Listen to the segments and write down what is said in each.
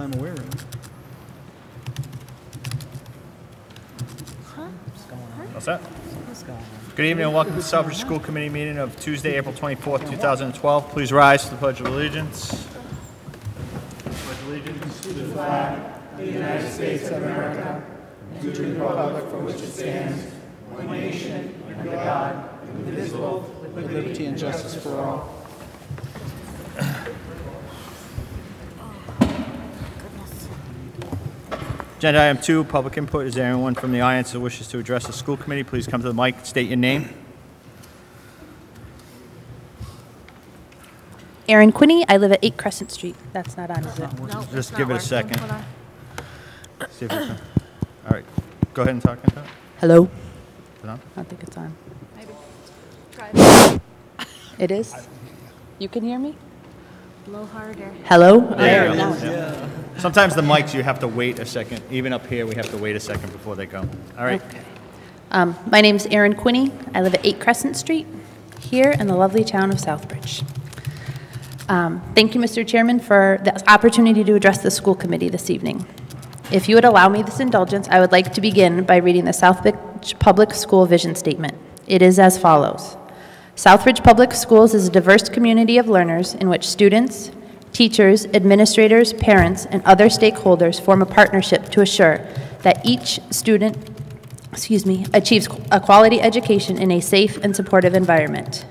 that I'm aware of. All set? Good evening and welcome to the Southbridge School Committee meeting of Tuesday, April 24th, 2012. Please rise to the Pledge of Allegiance. Pledge allegiance. To the flag of the United States of America and to the republic for which it stands, one nation, under God, indivisible, with liberty and justice for all. Agenda item two, public input. Is there anyone from the audience that wishes to address the school committee? Please come to the mic, state your name. Erin Quinney. I live at 8 Crescent Street. That's not on, is it? Just give it a second. See if it's on. All right, go ahead and talk into it. Hello? Is it on? I don't think it's on. It is? You can hear me? Blow harder. Hello? There you go. it's- Yeah. Sometimes the mics, you have to wait a second. Even up here, we have to wait a second before they go. All right. Um, My name's Erin Quinney. I live at 8 Crescent Street, here in the lovely town of Southbridge. Um, Thank you, Mr. Chairman, for the opportunity to address the school committee this evening. If you would allow me this indulgence, I would like to begin by reading the Southbridge Public School Vision Statement. It is as follows. Southbridge Public Schools is a diverse community of learners in which students, teachers, administrators, parents, and other stakeholders form a partnership to assure that each student, excuse me, achieves a quality education in a safe and supportive environment.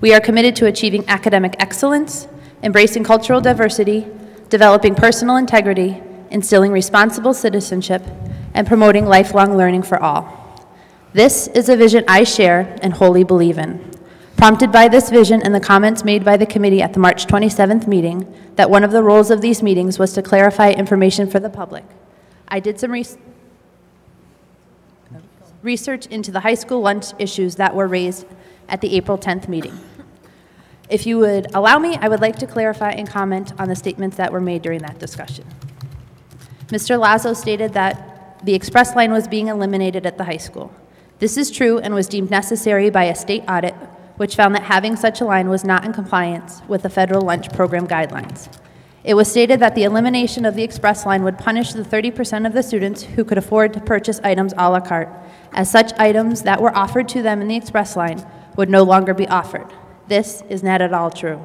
We are committed to achieving academic excellence, embracing cultural diversity, developing personal integrity, instilling responsible citizenship, and promoting lifelong learning for all. This is a vision I share and wholly believe in. Prompted by this vision and the comments made by the committee at the March 27th meeting, that one of the roles of these meetings was to clarify information for the public, I did some res- research into the high school lunch issues that were raised at the April 10th meeting. If you would allow me, I would like to clarify and comment on the statements that were made during that discussion. Mr. Lazo stated that the express line was being eliminated at the high school. This is true and was deemed necessary by a state audit, which found that having such a line was not in compliance with the federal lunch program guidelines. It was stated that the elimination of the express line would punish the 30% of the students who could afford to purchase items a la carte, as such items that were offered to them in the express line would no longer be offered. This is not at all true.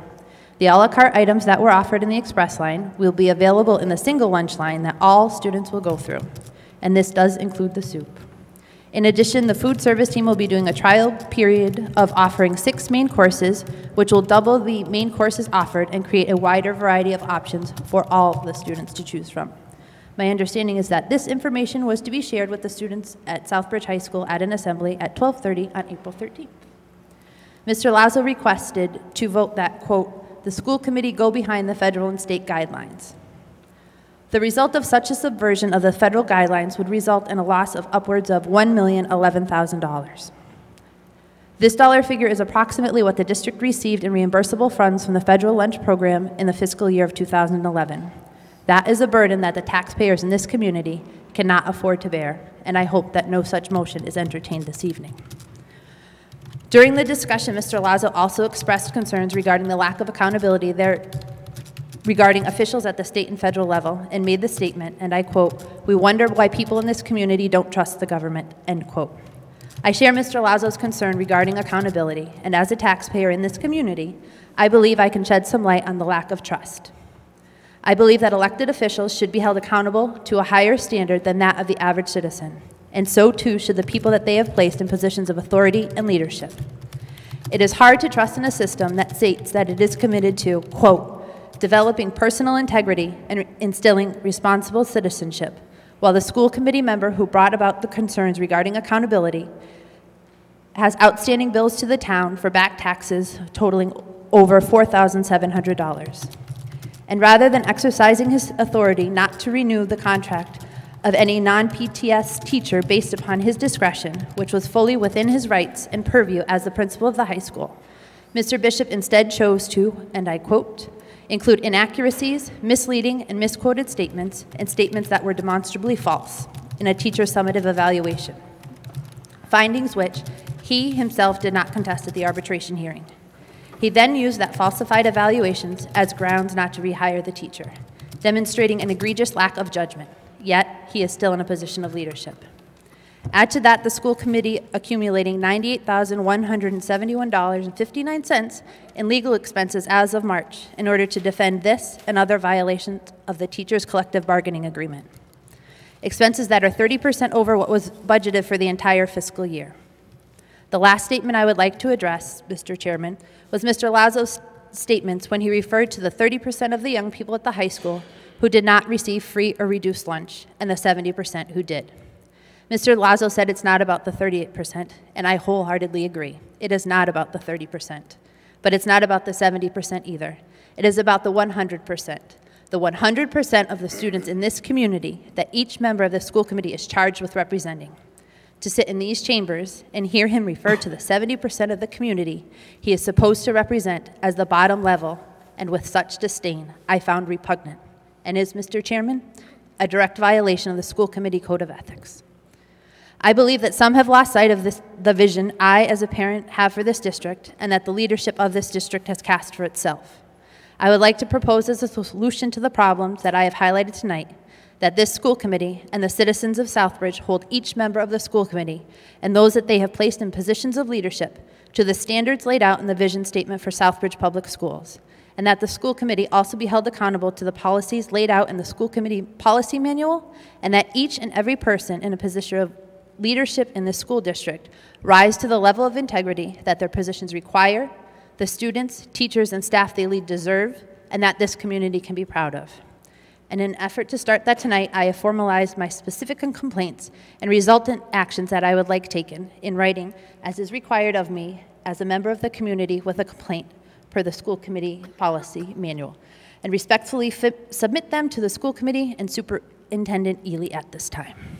The a la carte items that were offered in the express line will be available in the single lunch line that all students will go through, and this does include the soup. In addition, the food service team will be doing a trial period of offering six main courses, which will double the main courses offered and create a wider variety of options for all the students to choose from. My understanding is that this information was to be shared with the students at Southbridge High School at an assembly at 12:30 on April 13th. Mr. Lazo requested to vote that, quote, "The school committee go behind the federal and state guidelines." The result of such a subversion of the federal guidelines would result in a loss of upwards of $1,011,000. This dollar figure is approximately what the district received in reimbursable funds from the federal lunch program in the fiscal year of 2011. That is a burden that the taxpayers in this community cannot afford to bear, and I hope that no such motion is entertained this evening. During the discussion, Mr. Lazo also expressed concerns regarding the lack of accountability there regarding officials at the state and federal level and made the statement, and I quote, "We wonder why people in this community don't trust the government," end quote. I share Mr. Lazo's concern regarding accountability, and as a taxpayer in this community, I believe I can shed some light on the lack of trust. I believe that elected officials should be held accountable to a higher standard than that of the average citizen, and so too should the people that they have placed in positions of authority and leadership. It is hard to trust in a system that states that it is committed to, quote, developing personal integrity and instilling responsible citizenship, while the school committee member who brought about the concerns regarding accountability has outstanding bills to the town for back taxes totaling over $4,700. And rather than exercising his authority not to renew the contract of any non-PTS teacher based upon his discretion, which was fully within his rights and purview as the principal of the high school, Mr. Bishop instead chose to, and I quote, include inaccuracies, misleading, and misquoted statements, and statements that were demonstrably false in a teacher summative evaluation. Findings which he himself did not contest at the arbitration hearing. He then used that falsified evaluations as grounds not to rehire the teacher. demonstrating an egregious lack of judgment, yet he is still in a position of leadership. Add to that the school committee accumulating $98,171.59 in legal expenses as of March in order to defend this and other violations of the teachers' collective bargaining agreement. Expenses that are 30% over what was budgeted for the entire fiscal year. The last statement I would like to address, Mr. Chairman, was Mr. Lazo's statements when he referred to the 30% of the young people at the high school who did not receive free or reduced lunch and the 70% who did. Mr. Lazo said it's not about the 38%, and I wholeheartedly agree. It is not about the 30%. But it's not about the 70% either. It is about the 100%. The 100% of the students in this community that each member of the school committee is charged with representing. To sit in these chambers and hear him refer to the 70% of the community he is supposed to represent as the bottom level and with such disdain, I found repugnant and is, Mr. Chairman, a direct violation of the school committee code of ethics. I believe that some have lost sight of this, the vision I, as a parent, have for this district and that the leadership of this district has cast for itself. I would like to propose as a solution to the problems that I have highlighted tonight that this school committee and the citizens of Southbridge hold each member of the school committee and those that they have placed in positions of leadership to the standards laid out in the vision statement for Southbridge Public Schools, and that the school committee also be held accountable to the policies laid out in the school committee policy manual, and that each and every person in a position of leadership in the school district rise to the level of integrity that their positions require, the students, teachers, and staff they lead deserve, and that this community can be proud of. In an effort to start that tonight, I have formalized my specific complaints and resultant actions that I would like taken in writing, as is required of me as a member of the community with a complaint per the school committee policy manual, and respectfully submit them to the school committee and Superintendent Ely at this time.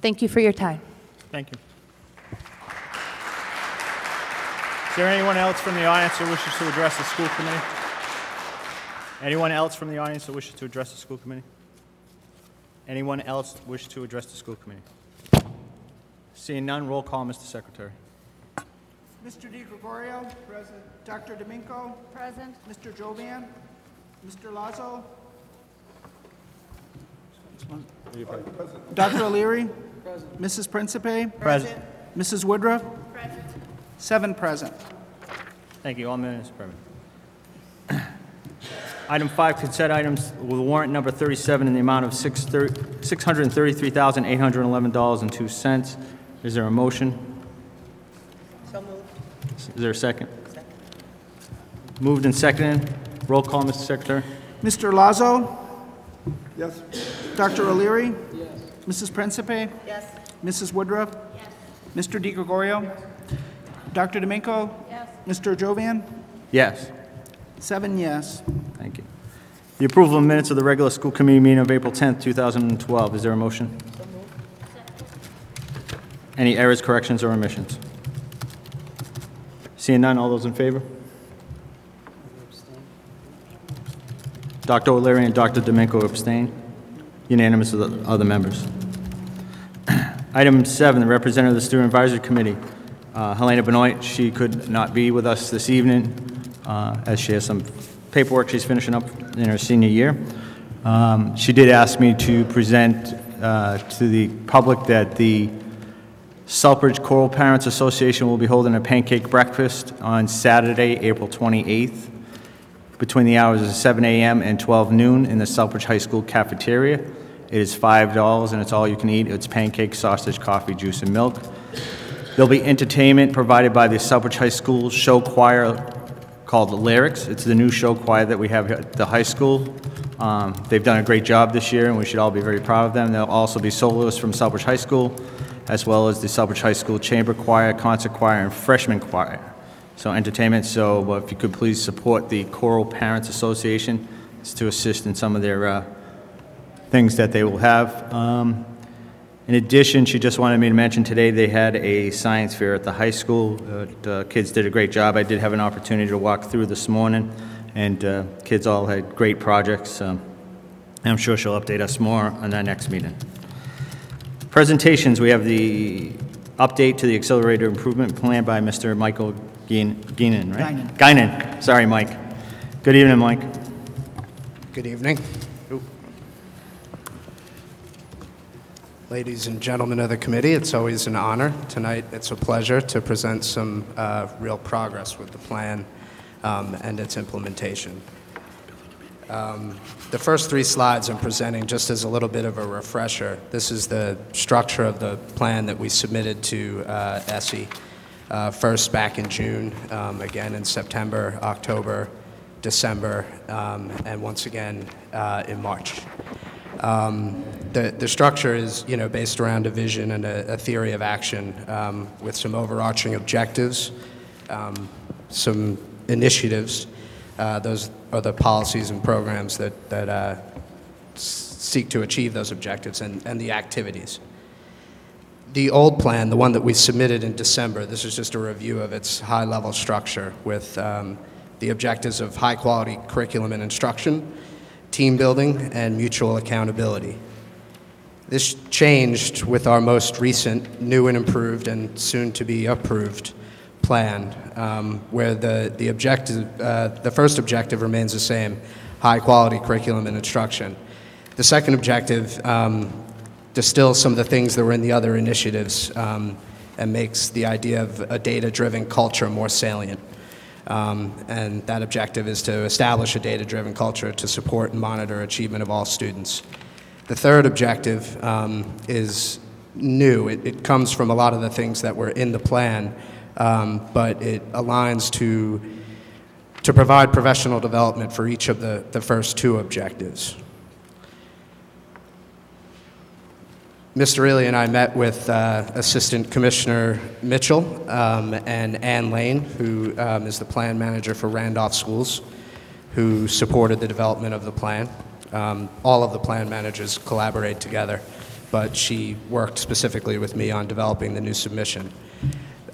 Thank you for your time. Thank you. Is there anyone else from the audience who wishes to address the school committee? Anyone else from the audience who wishes to address the school committee? Anyone else wish to address the school committee? Seeing none, roll call, Mr. Secretary. Mr. Di Gregorio. Present. Dr. D'Amico. Present. Mr. Jovan. Mr. Lazo. Dr. O'Leary. Mrs. Principe. Present. Mrs. Woodruff. Present. Seven present. Thank you. All minutes permit. Item five, consent items with warrant number 37 in the amount of $633,811.02. Is there a motion? So moved. Is there a second? second? Moved and seconded. Roll call, Mr. Secretary. Mr. Lazo. Yes. Dr. O'Leary. Yes. Mrs. Principe. Yes. Mrs. Woodruff. Yes. Mr. Di Gregorio. Dr. D'Amico. Yes. Mr. Jovan. Yes. Seven yes. Thank you. The approval of minutes of the regular school committee meeting of April 10th, 2012. Is there a motion? Any errors, corrections, or omissions? Seeing none, all those in favor? Dr. O'Leary and Dr. D'Amico abstain. Unanimous of the other members. Item seven, the representative of the Student Advisory Committee, uh, Helena Benoit. She could not be with us this evening uh, as she has some paperwork she's finishing up in her senior year. Um, She did ask me to present uh, to the public that the Southbridge Choral Parents Association will be holding a pancake breakfast on Saturday, April 28th, between the hours of 7 a.m. and 12 noon in the Southbridge High School cafeteria. It is $5 and it's all you can eat. It's pancakes, sausage, coffee, juice, and milk. There'll be entertainment provided by the Southbridge High School show choir called Lyrics. It's the new show choir that we have at the high school. Um, They've done a great job this year, and we should all be very proud of them. There'll also be soloists from Southbridge High School, as well as the Southbridge High School Chamber Choir, Concert Choir, and Freshman Choir. So entertainment, so uh, if you could please support the Choral Parents Association, it's to assist in some of their uh, things that they will have. Um, In addition, she just wanted me to mention today, they had a science fair at the high school. Uh, The kids did a great job. I did have an opportunity to walk through this morning, and uh, kids all had great projects. Um, I'm sure she'll update us more on that next meeting. Presentations, we have the update to the Accelerated Improvement Plan by Mr. Michael Geen- Geenan, right? Guinan. Guinan, sorry, Mike. Good evening, Mike. Good evening. Ladies and gentlemen of the committee, it's always an honor. Tonight, it's a pleasure to present some uh, real progress with the plan um, and its implementation. Um, The first three slides I'm presenting just as a little bit of a refresher. This is the structure of the plan that we submitted to uh, ESSE, uh, first back in June, um, again in September, October, December, um, and once again uh, in March. Um, The, the structure is, you know, based around a vision and a, a theory of action um, with some overarching objectives, um, some initiatives. Uh, Those are the policies and programs that, that uh, seek to achieve those objectives and, and the activities. The old plan, the one that we submitted in December, this is just a review of its high-level structure with um, the objectives of high-quality curriculum and instruction, team building, and mutual accountability. This changed with our most recent new and improved and soon-to-be approved plan, um, where the, the objective, uh, the first objective remains the same, high-quality curriculum and instruction. The second objective um, distills some of the things that were in the other initiatives um, and makes the idea of a data-driven culture more salient. Um, and that objective is to establish a data-driven culture to support and monitor achievement of all students. The third objective um, is new. It, it comes from a lot of the things that were in the plan, um, but it aligns to, to provide professional development for each of the, the first two objectives. Mr. Ely and I met with uh, Assistant Commissioner Mitchell um, and Ann Lane, who um, is the plan manager for Randolph Schools, who supported the development of the plan. Um, all of the plan managers collaborate together, but she worked specifically with me on developing the new submission.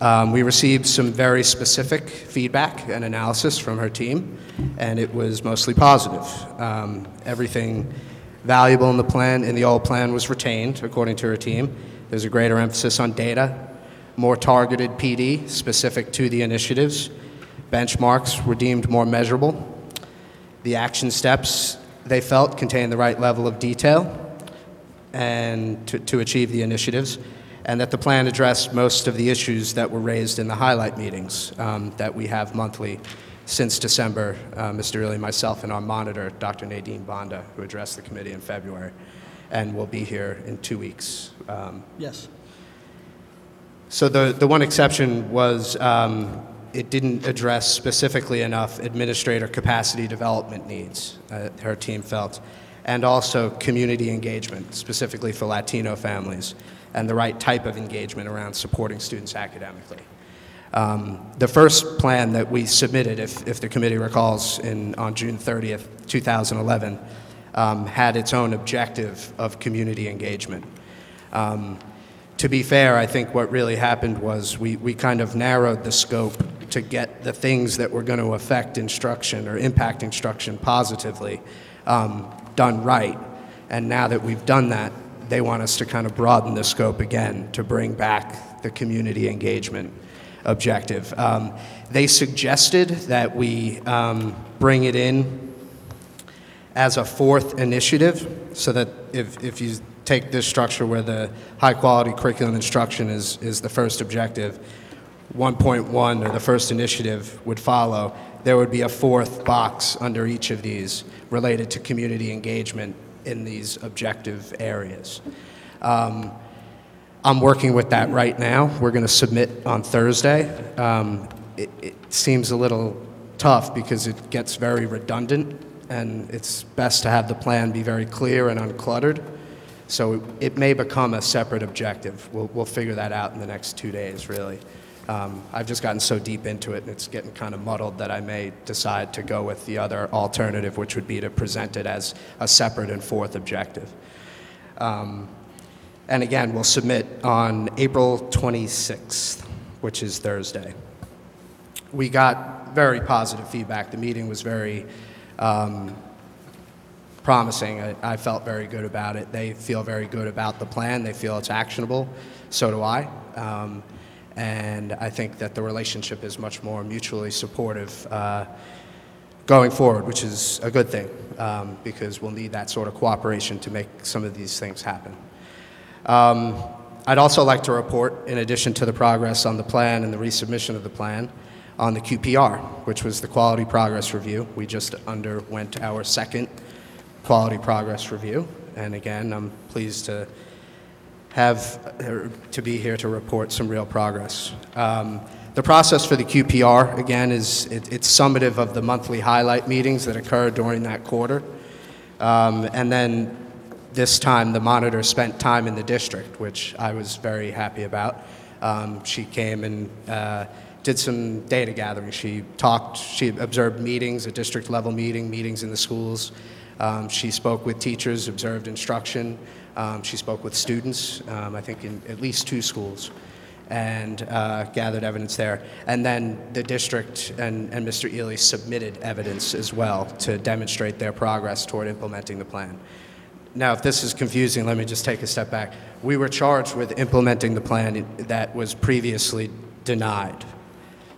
Um, we received some very specific feedback and analysis from her team, and it was mostly positive. Um, everything valuable in the plan, in the old plan, was retained, according to her team. There's a greater emphasis on data, more targeted PD specific to the initiatives. Benchmarks were deemed more measurable. The action steps, they felt, contained the right level of detail and to, to achieve the initiatives, and that the plan addressed most of the issues that were raised in the highlight meetings um, that we have monthly since December. Uh, Mr. Ely, myself, and our monitor, Dr. Nadine Bonda, who addressed the committee in February, and will be here in two weeks. Um, Yes. so the, the one exception was um, it didn't address specifically enough administrator capacity development needs, uh, her team felt, and also community engagement, specifically for Latino families, and the right type of engagement around supporting students academically. Um, the first plan that we submitted, if, if the committee recalls, in, on June 30th, 2011, um, had its own objective of community engagement. Um, to be fair, I think what really happened was we, we kind of narrowed the scope to get the things that were going to affect instruction or impact instruction positively um, done right. And now that we've done that, they want us to kind of broaden the scope again to bring back the community engagement objective. Um, they suggested that we um, bring it in as a fourth initiative, so that if, if you take this structure where the high quality curriculum instruction is, is the first objective, 1.1 or the first initiative would follow, there would be a fourth box under each of these related to community engagement in these objective areas. Um, I'm working with that right now. We're going to submit on Thursday. Um, it, it seems a little tough because it gets very redundant, and it's best to have the plan be very clear and uncluttered. So it, it may become a separate objective. We'll, we'll figure that out in the next two days, really. Um, I've just gotten so deep into it, and it's getting kind of muddled that I may decide to go with the other alternative, which would be to present it as a separate and fourth objective. Um, and again, we'll submit on April 26th, which is Thursday. We got very positive feedback. The meeting was very um, promising. I, I felt very good about it. They feel very good about the plan. They feel it's actionable. So do I. Um, and I think that the relationship is much more mutually supportive uh, going forward, which is a good thing um, because we'll need that sort of cooperation to make some of these things happen. Um, I'd also like to report, in addition to the progress on the plan and the resubmission of the plan, on the QPR, which was the Quality Progress Review. We just underwent our second Quality Progress Review, and again, I'm pleased to have er, to be here to report some real progress. Um, the process for the QPR, again, is it, it's summative of the monthly highlight meetings that occur during that quarter. Um, and then this time, the monitor spent time in the district, which I was very happy about. Um, she came and uh, did some data gathering. She talked, she observed meetings, a district level meeting, meetings in the schools. Um, she spoke with teachers, observed instruction. Um, she spoke with students, um, I think in at least two schools, and uh, gathered evidence there. And then the district and, and Mr. Ely submitted evidence as well to demonstrate their progress toward implementing the plan. Now, if this is confusing, let me just take a step back. We were charged with implementing the plan that was previously denied.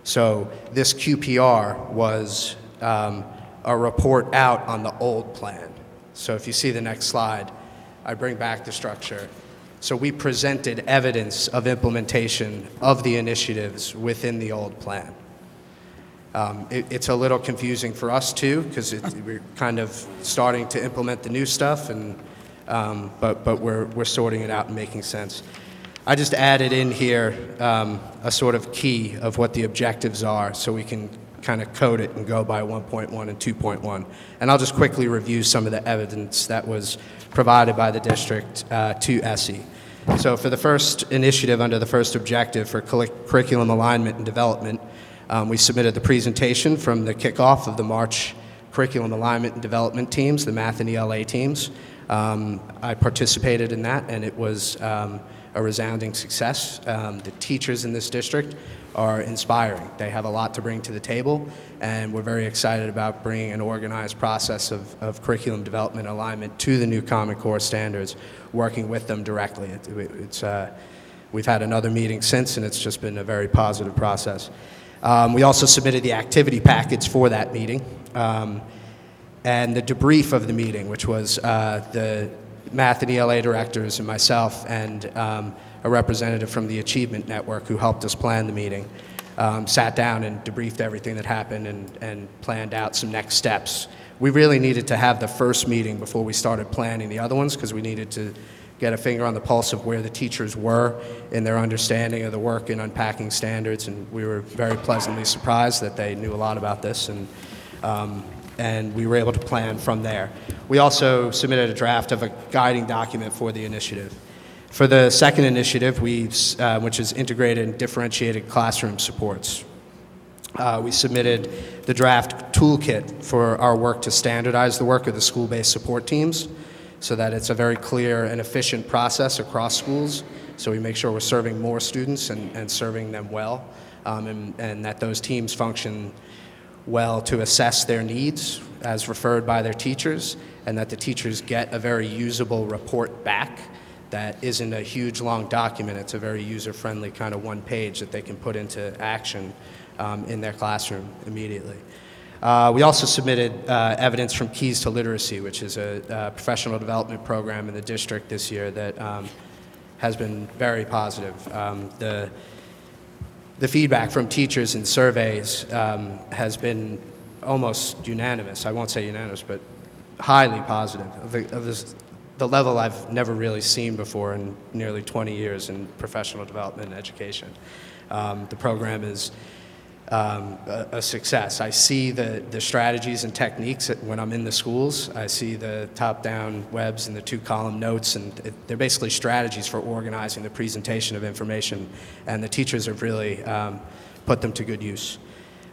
So this QPR was um, a report out on the old plan. So if you see the next slide, I bring back the structure. So we presented evidence of implementation of the initiatives within the old plan. Um, it, it's a little confusing for us too, because we're kind of starting to implement the new stuff, and, um, but, but we're, we're sorting it out and making sense. I just added in here um, a sort of key of what the objectives are so we can kind of code it and go by 1.1 and 2.1. And I'll just quickly review some of the evidence that was provided by the district uh, to ESSE. So for the first initiative under the first objective for curriculum alignment and development, um, we submitted the presentation from the kickoff of the March curriculum alignment and development teams, the math and ELA teams. Um, I participated in that, and it was um, a resounding success. Um, the teachers in this district are inspiring. They have a lot to bring to the table, and we're very excited about bringing an organized process of, of curriculum development alignment to the new Common Core standards, working with them directly. It, it's, uh, we've had another meeting since, and it's just been a very positive process. Um, we also submitted the activity package for that meeting. And the debrief of the meeting, which was uh, the math and ELA directors and myself and um, a representative from the Achievement Network who helped us plan the meeting, um, sat down and debriefed everything that happened and, and planned out some next steps. We really needed to have the first meeting before we started planning the other ones because we needed to get a finger on the pulse of where the teachers were in their understanding of the work in unpacking standards, and we were very pleasantly surprised that they knew a lot about this, and, um, and we were able to plan from there. We also submitted a draft of a guiding document for the initiative. For the second initiative, we, uh, which is integrated and differentiated classroom supports, uh, we submitted the draft toolkit for our work to standardize the work of the school-based support teams so that it's a very clear and efficient process across schools. So we make sure we're serving more students and, and serving them well, um, and, and that those teams function well to assess their needs as referred by their teachers, and that the teachers get a very usable report back that isn't a huge long document. It's a very user-friendly kind of one page that they can put into action um, in their classroom immediately. Uh, we also submitted uh, evidence from Keys to Literacy, which is a, a, professional development program in the district this year that um, has been very positive. Um, the, the feedback from teachers and surveys um, has been almost unanimous. I won't say unanimous, but highly positive of, the, of this, the level I've never really seen before in nearly 20 years in professional development and education. Um, the program is um, a, a, success. I see the, the strategies and techniques when I'm in the schools. I see the top-down webs and the two-column notes, and it, they're basically strategies for organizing the presentation of information, and the teachers have really um, put them to good use.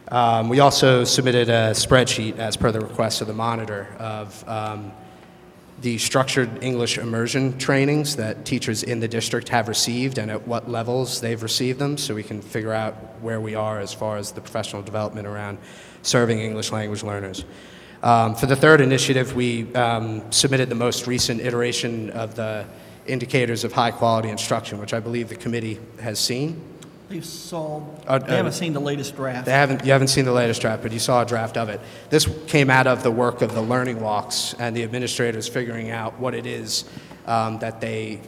Um, we also submitted a spreadsheet as per the request of the monitor of um, the structured English immersion trainings that teachers in the district have received and at what levels they've received them so we can figure out where we are as far as the professional development around serving English language learners. Um, For the third initiative, we um, submitted the most recent iteration of the indicators of high-quality instruction, which I believe the committee has seen. They saw, Uh, they haven't uh, seen the latest draft. They haven't, you haven't seen the latest draft, but you saw a draft of it. This came out of the work of the learning walks and the administrators figuring out what it is um, that they,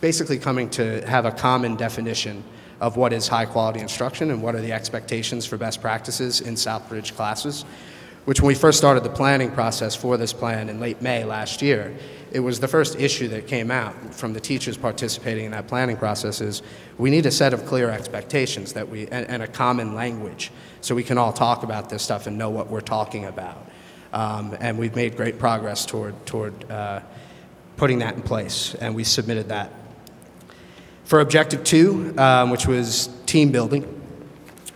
basically coming to have a common definition of what is high-quality instruction and what are the expectations for best practices in Southbridge classes, which when we first started the planning process for this plan in late May last year, it was the first issue that came out from the teachers participating in that planning process is we need a set of clear expectations that we, and, and a common language so we can all talk about this stuff and know what we're talking about. Um, and we've made great progress toward, toward uh, putting that in place, and we submitted that. For objective two, um, which was team building,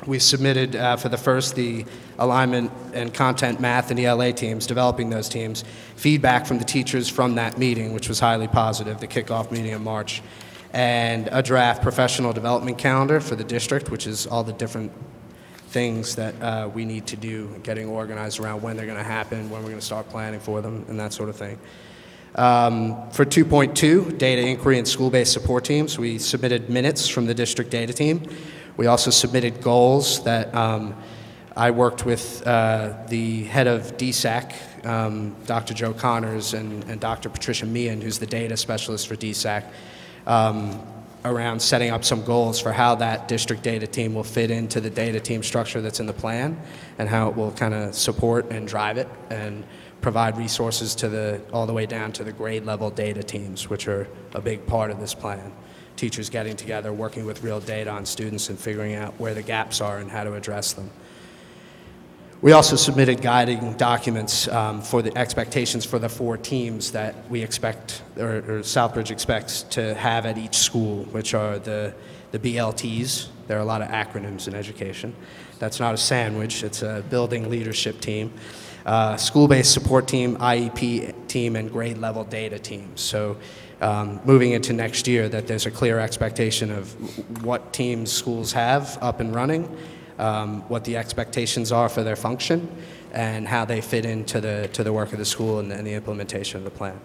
we submitted uh, for the first the alignment and content math and ELA teams, developing those teams, feedback from the teachers from that meeting, which was highly positive, the kickoff meeting in March, and a draft professional development calendar for the district, which is all the different things that uh, we need to do, getting organized around when they're going to happen, when we're going to start planning for them, and that sort of thing. Um, for 2.2, data inquiry and school-based support teams, we submitted minutes from the district data team. We also submitted goals that um, I worked with uh, the head of DSAC, um, Dr. Joe Connors, and, and Dr. Patricia Meehan, who's the data specialist for DSAC, um, around setting up some goals for how that district data team will fit into the data team structure that's in the plan and how it will kind of support and drive it and provide resources to the, all the way down to the grade level data teams, which are a big part of this plan. Teachers getting together, working with real data on students and figuring out where the gaps are and how to address them. We also submitted guiding documents um, for the expectations for the four teams that we expect, or, or Southbridge expects to have at each school, which are the, the BLTs. There are a lot of acronyms in education. That's not a sandwich, it's a building leadership team. Uh, school-based support team, IEP team, and grade level data teams. So um, moving into next year, that there's a clear expectation of what teams schools have up and running, um, what the expectations are for their function, and how they fit into the, to the work of the school and, and the implementation of the plan.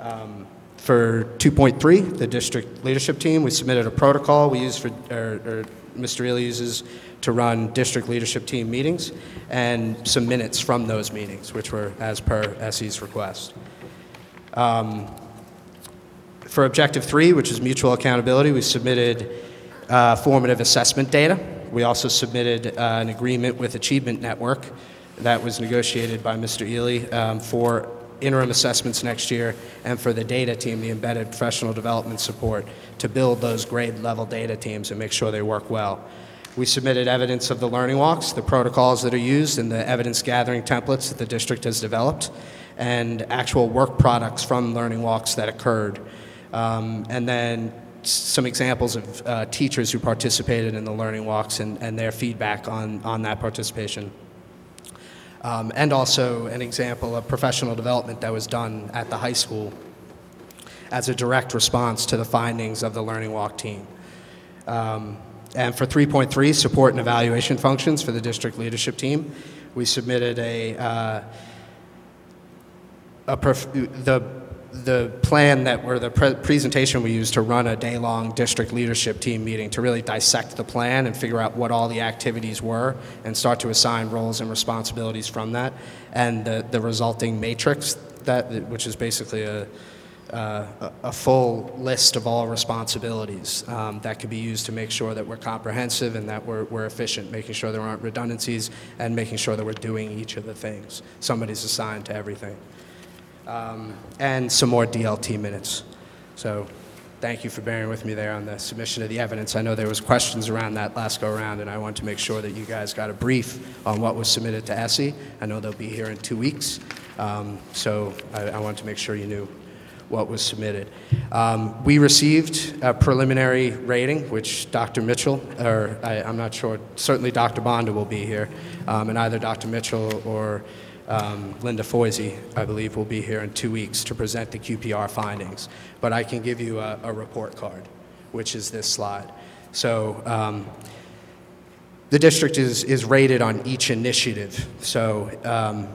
Um, for 2.3, the district leadership team, we submitted a protocol we use for, or, or Mr. Ely uses to run district leadership team meetings, and some minutes from those meetings, which were as per SE's request. Um, for objective three, which is mutual accountability, we submitted uh, formative assessment data. We also submitted uh, an agreement with Achievement Network that was negotiated by Mr. Ely um, for interim assessments next year and for the data team, the embedded professional development support, to build those grade level data teams and make sure they work well. We submitted evidence of the learning walks, the protocols that are used, and the evidence gathering templates that the district has developed, and actual work products from learning walks that occurred. Um, and then some examples of uh, teachers who participated in the learning walks and, and their feedback on, on that participation. Um, and also an example of professional development that was done at the high school as a direct response to the findings of the Learning Walk team. Um, and for 3.3, support and evaluation functions for the district leadership team, we submitted a, uh, a the, the plan that, or the pre- presentation we used to run a day-long district leadership team meeting to really dissect the plan and figure out what all the activities were and start to assign roles and responsibilities from that. And the, the resulting matrix that, which is basically a, uh, a full list of all responsibilities um, that could be used to make sure that we're comprehensive and that we're, we're efficient, making sure there aren't redundancies and making sure that we're doing each of the things. Somebody's assigned to everything. Um, and some more DLT minutes. So thank you for bearing with me there on the submission of the evidence. I know there was questions around that last go around, and I want to make sure that you guys got a brief on what was submitted to ESSE. I know they'll be here in two weeks, um, so I, I want to make sure you knew what was submitted. Um, we received a preliminary rating, which Dr. Mitchell, or I, I'm not sure, certainly Dr. Bonda will be here, um, and either Dr. Mitchell or um, Linda Foisey, I believe, will be here in two weeks to present the QPR findings. But I can give you a, a report card, which is this slide. So um, the district is, is rated on each initiative. So um,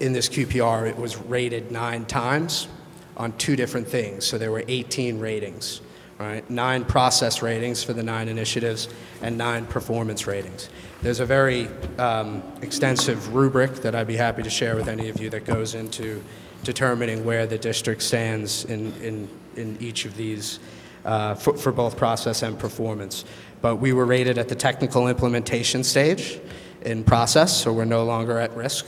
in this QPR, it was rated nine times on two different things. So there were 18 ratings, right? Nine process ratings for the nine initiatives and nine performance ratings. There's a very um, extensive rubric that I'd be happy to share with any of you that goes into determining where the district stands in, in, in each of these uh, for, for both process and performance. But we were rated at the technical implementation stage in process, so we're no longer at risk.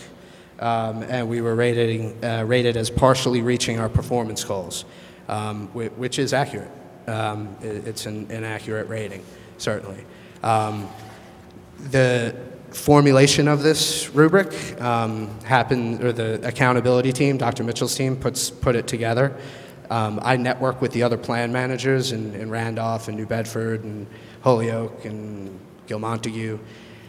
Um, and we were rated, uh, rated as partially reaching our performance goals, um, whi- which is accurate. Um, it's an, inaccurate rating, certainly. Um, the formulation of this rubric um, happened, or the accountability team, Dr. Mitchell's team, puts, put it together. Um, I network with the other plan managers in, in Randolph and New Bedford and Holyoke and Gill-Montague.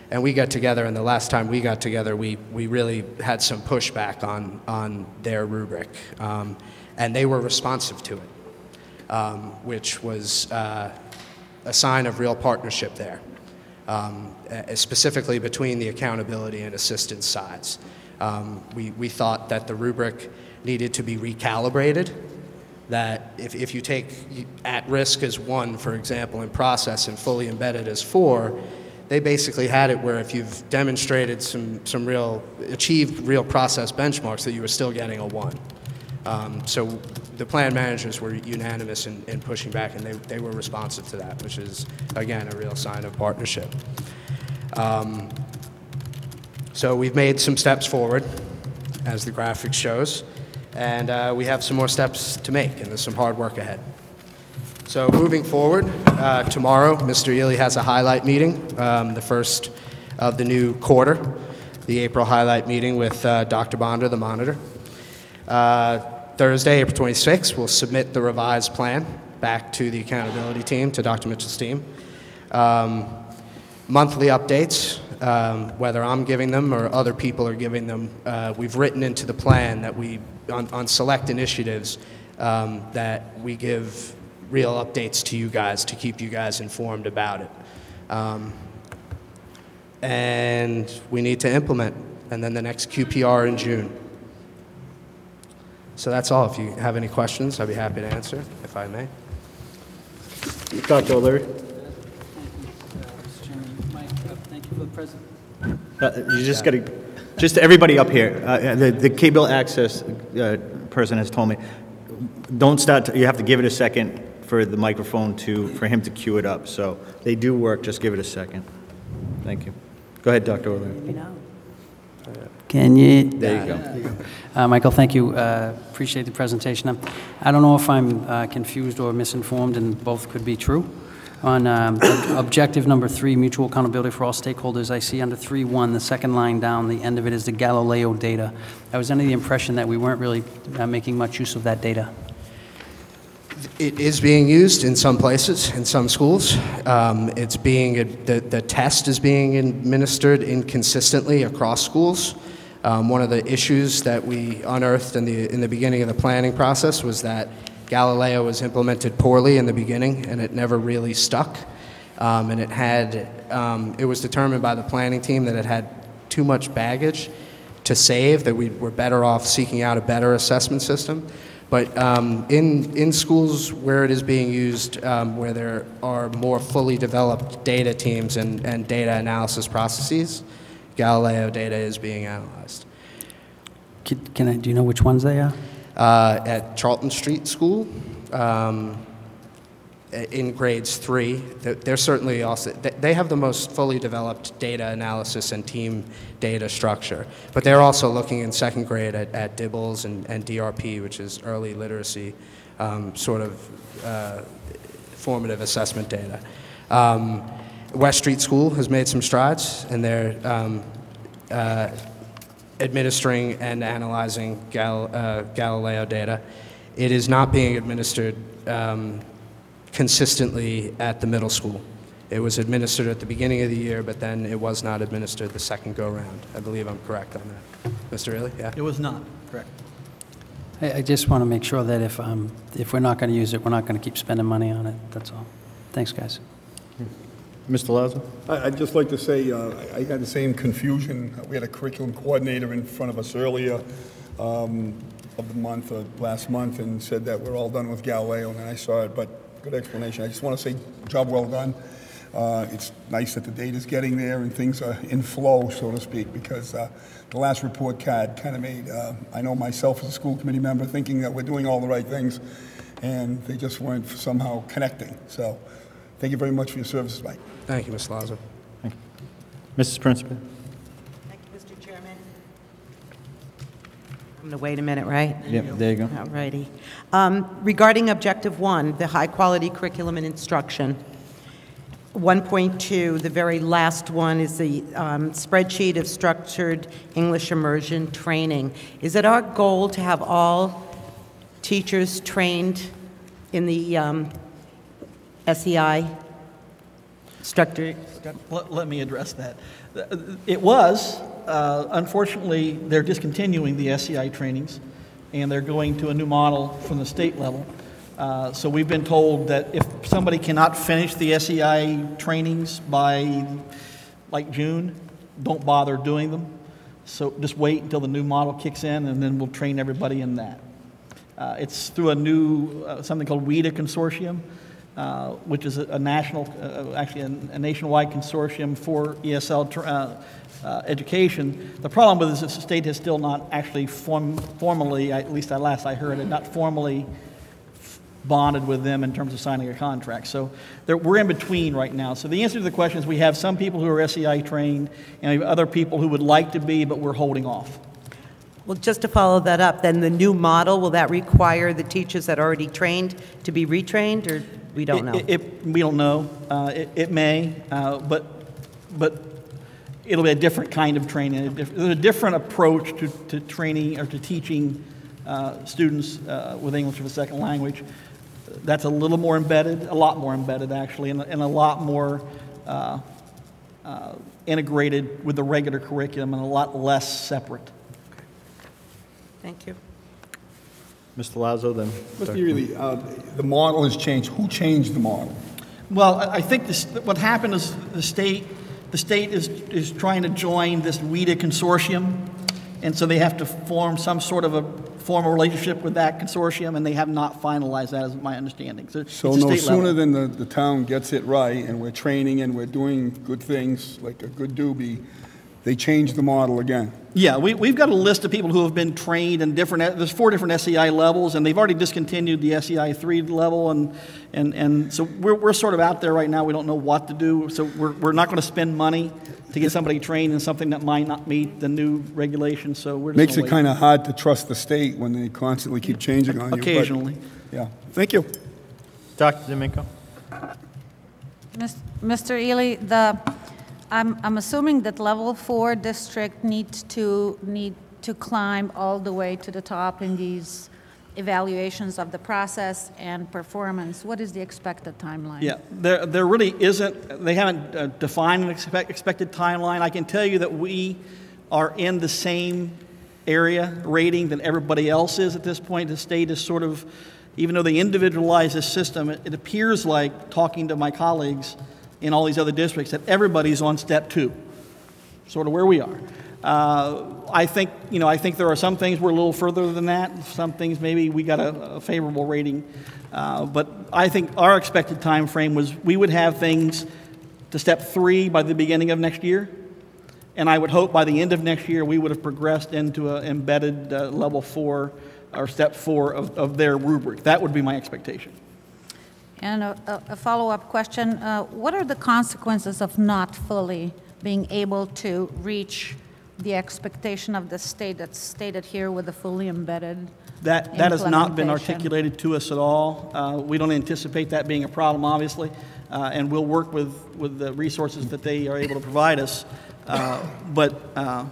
And we got together, and the last time we got together, we, we really had some pushback on, on their rubric. Um, and they were responsive to it, um, which was uh, a sign of real partnership there um, specifically between the accountability and assistance sides. Um, we, we thought that the rubric needed to be recalibrated, that if, if you take at risk as one, for example, in process and fully embedded as four, they basically had it where if you've demonstrated some, some real, achieved real process benchmarks, that you were still getting a one. Um, so the plan managers were unanimous in, in pushing back, and they, they were responsive to that, which is, again, a real sign of partnership. Um, so we've made some steps forward, as the graphic shows, and uh, we have some more steps to make, and there's some hard work ahead. So moving forward, uh, tomorrow, Mr. Ely has a highlight meeting, um, the first of the new quarter, the April highlight meeting with uh, Dr. Bonda, the monitor. Thursday, April 26th, we'll submit the revised plan back to the accountability team, to Dr. Mitchell's team. Um, monthly updates, um, whether I'm giving them or other people are giving them, uh, we've written into the plan that we, on, on select initiatives, um, that we give real updates to you guys to keep you guys informed about it. Um, and we need to implement, and then the next QPR in June. So that's all. If you have any questions, I'd be happy to answer, if I may. Dr. O'Leary? Mr. Chairman, Mike, uh, thank you for the present. Uh, You just got to, just everybody up here, uh, the the cable access uh, person has told me, don't start, to- you have to give it a second for the microphone to, for him to cue it up. So they do work, just give it a second. Thank you. Go ahead, Dr. O'Leary. Can you? There you go. Uh, Michael, thank you. Uh, Appreciate the presentation. Um, I don't know if I'm uh, confused or misinformed, and both could be true. On um, ob- objective number three, mutual accountability for all stakeholders, I see under 3.1, the second line down, the end of it is the Galileo data. I was under the impression that we weren't really uh, making much use of that data. It is being used in some places, in some schools. Um, it's being, the, the test is being administered inconsistently across schools. Um, one of the issues that we unearthed in the, in the beginning of the planning process was that Galileo was implemented poorly in the beginning and it never really stuck. Um, and it had, um, it was determined by the planning team that it had too much baggage to save, that we were better off seeking out a better assessment system. But um, in, in schools where it is being used, um, where there are more fully developed data teams and, and data analysis processes, Galileo data is being analyzed. Can can I, do you know which ones they are? Uh, at Charlton Street School, um, in grades three, they're certainly also, they have the most fully developed data analysis and team data structure. But they're also looking in second grade at, at DIBELS and, and DRP, which is early literacy, um, sort of uh, formative assessment data. Um, West Street School has made some strides, and they're um, uh, administering and analyzing Gal, uh, Galileo data. It is not being administered um, consistently at the middle school. It was administered at the beginning of the year, but then it was not administered the second go-round. I believe I'm correct on that. Mr. Ely? Yeah? It was not, correct. I I just want to make sure that if, um, if we're not going to use it, we're not going to keep spending money on it, that's all. Thanks, guys. Mr. Lazo? I- I'd just like to say, uh, I had the same confusion. We had a curriculum coordinator in front of us earlier um, of the month, uh, last month, and said that we're all done with Galileo, and then I saw it, but good explanation. I just want to say, job well done. Uh, It's nice that the data's getting there and things are in flow, so to speak, because uh, the last report card kind of made, uh, I know myself as a school committee member, thinking that we're doing all the right things, and they just weren't somehow connecting. So, thank you very much for your services, Mike. Thank you, Ms. Lazo. Thank you. Mrs. Principe? Thank you, Mr. Chairman. I'm going to wait a minute, right? Yep, there you go. All righty. Um, Regarding Objective 1, the high-quality curriculum and instruction, 1.2, the very last one is the um, spreadsheet of structured English immersion training. Is it our goal to have all teachers trained in the um, SEI structure? Let let me address that. It was, uh, unfortunately, they're discontinuing the SEI trainings, and they're going to a new model from the state level. Uh, So we've been told that if somebody cannot finish the SEI trainings by, like, June, don't bother doing them. So just wait until the new model kicks in, and then we'll train everybody in that. Uh, It's through a new, uh, something called WIDA Consortium, uh, which is a a national, uh, actually a a nationwide consortium for ESL uh, uh, education. The problem with this is the state has still not actually form- formally, at least at last I heard it, not formally bonded with them in terms of signing a contract. So we're in between right now. So the answer to the question is we have some people who are SEI trained, and other people who would like to be, but we're holding off. Well, just to follow that up, then the new model, will that require the teachers that are already trained to be retrained, or we don't know? It, it- we don't know. Uh, it, it may, uh, but, but it'll be a different kind of training. A diff- There's a different approach to, to training or to teaching uh, students uh, with English as a second language. That's a little more embedded, a lot more embedded actually, and, and a lot more uh, uh, integrated with the regular curriculum and a lot less separate. Thank you. Mr. Lazo, then? Mr. Ely, uh, the model has changed. Who changed the model? Well, I I think this, what happened is the state, the state is, is trying to join this WIDA consortium, and so they have to form some sort of a formal relationship with that consortium, and they have not finalized that, is my understanding. So it's So a no state level. sooner than the, the town gets it right, and we're training and we're doing good things, like a good doobie, they change the model again. Yeah, we, we've got a list of people who have been trained in different, there's four different SEI levels, and they've already discontinued the SEI 3 level, and, and, and so we're, we're sort of out there right now, we don't know what to do, so we're, we're not going to spend money to get somebody trained in something that might not meet the new regulations, so we're just Makes it kind of hard to trust the state when they constantly keep changing on you. but- Occasionally. Yeah, thank you. Dr. D'Amico? Mr. Ely, the, I'm, I'm assuming that level four district needs to, need to climb all the way to the top in these evaluations of the process and performance. What is the expected timeline? Yeah, there, there really isn't, they haven't uh, defined an expect, expected timeline. I can tell you that we are in the same area rating that everybody else is at this point. The state is sort of, even though they individualize this system, it, it appears like, talking to my colleagues in all these other districts, that everybody's on step two, sort of where we are. Uh, I think, you know, I think there are some things we're a little further than that. Some things maybe we got a, a favorable rating. Uh, but I think our expected time frame was we would have things to step three by the beginning of next year. And I would hope by the end of next year, we would have progressed into an embedded uh, level four or step four of, of their rubric. That would be my expectation. And a, a- follow-up question, uh, what are the consequences of not fully being able to reach the expectation of the state that's stated here with the fully embedded That, that has not been articulated to us at all. Uh, We don't anticipate that being a problem, obviously, uh, and we'll work with, with the resources that they are able to provide us. Uh, But uh,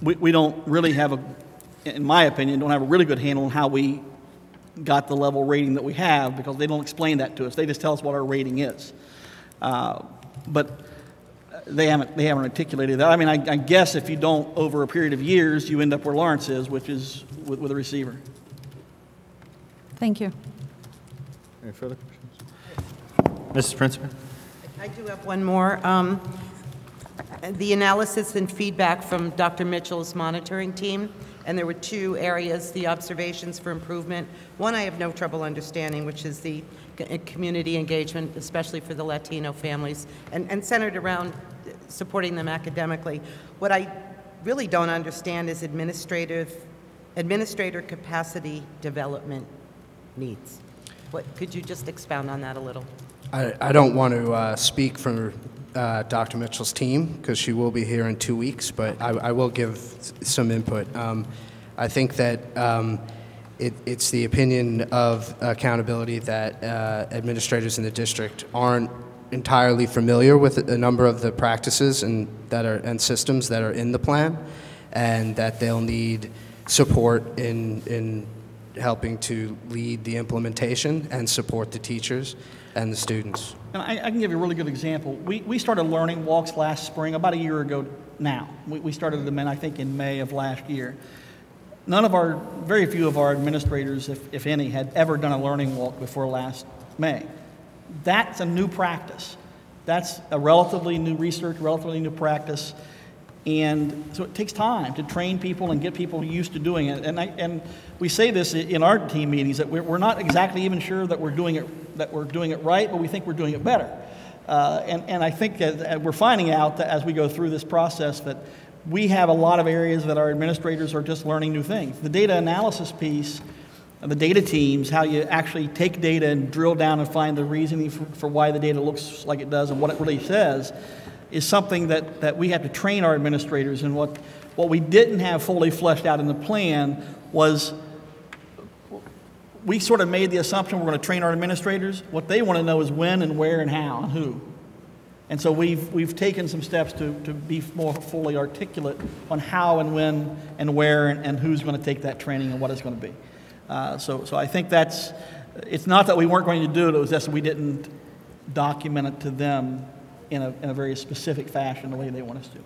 we, we don't really have a, in my opinion, don't have a really good handle on how we got the level rating that we have, because they don't explain that to us. They just tell us what our rating is. Uh, But they haven't, they haven't articulated that. I mean, I, I guess if you don't, over a period of years, you end up where Lawrence is, which is with, with a receiver. Thank you. Any further questions? Mrs. Principe? I do have one more. Um, The analysis and feedback from Dr. Mitchell's monitoring team, and there were two areas, the observations for improvement. One I have no trouble understanding, which is the community engagement, especially for the Latino families, and and centered around supporting them academically. What I really don't understand is administrative, administrator capacity development needs. What, could you just expound on that a little? I, I don't want to uh, speak for uh, Dr. Mitchell's team because she will be here in two weeks, but I, I will give some input. Um, I think that um, it, it's the opinion of accountability that uh, administrators in the district aren't entirely familiar with a number of the practices and that are and systems that are in the plan, and that they'll need support in in helping to lead the implementation and support the teachers and the students. And I, I can give you a really good example. We, we started learning walks last spring, about a year ago now. We, we started them in, I think, in May of last year. None of our, very few of our administrators, if, if any, had ever done a learning walk before last May. That's a new practice. That's a relatively new research, relatively new practice. And so it takes time to train people and get people used to doing it. And, I, and we say this in our team meetings that we're, we're not exactly even sure that we're doing it, that we're doing it right, but we think we're doing it better. Uh, and, and I think that that we're finding out that as we go through this process that we have a lot of areas that our administrators are just learning new things. The data analysis piece, uh, the data teams, how you actually take data and drill down and find the reasoning for, for why the data looks like it does and what it really says, is something that, that we have to train our administrators. And what, what we didn't have fully fleshed out in the plan was we sort of made the assumption we're going to train our administrators. What they want to know is when and where and how and who. And so we've, we've taken some steps to, to be more fully articulate on how and when and where and, and who's going to take that training and what it's going to be. Uh, so, so I think that's, it's not that we weren't going to do it, it was just that we didn't document it to them in a, in a very specific fashion the way they want us to.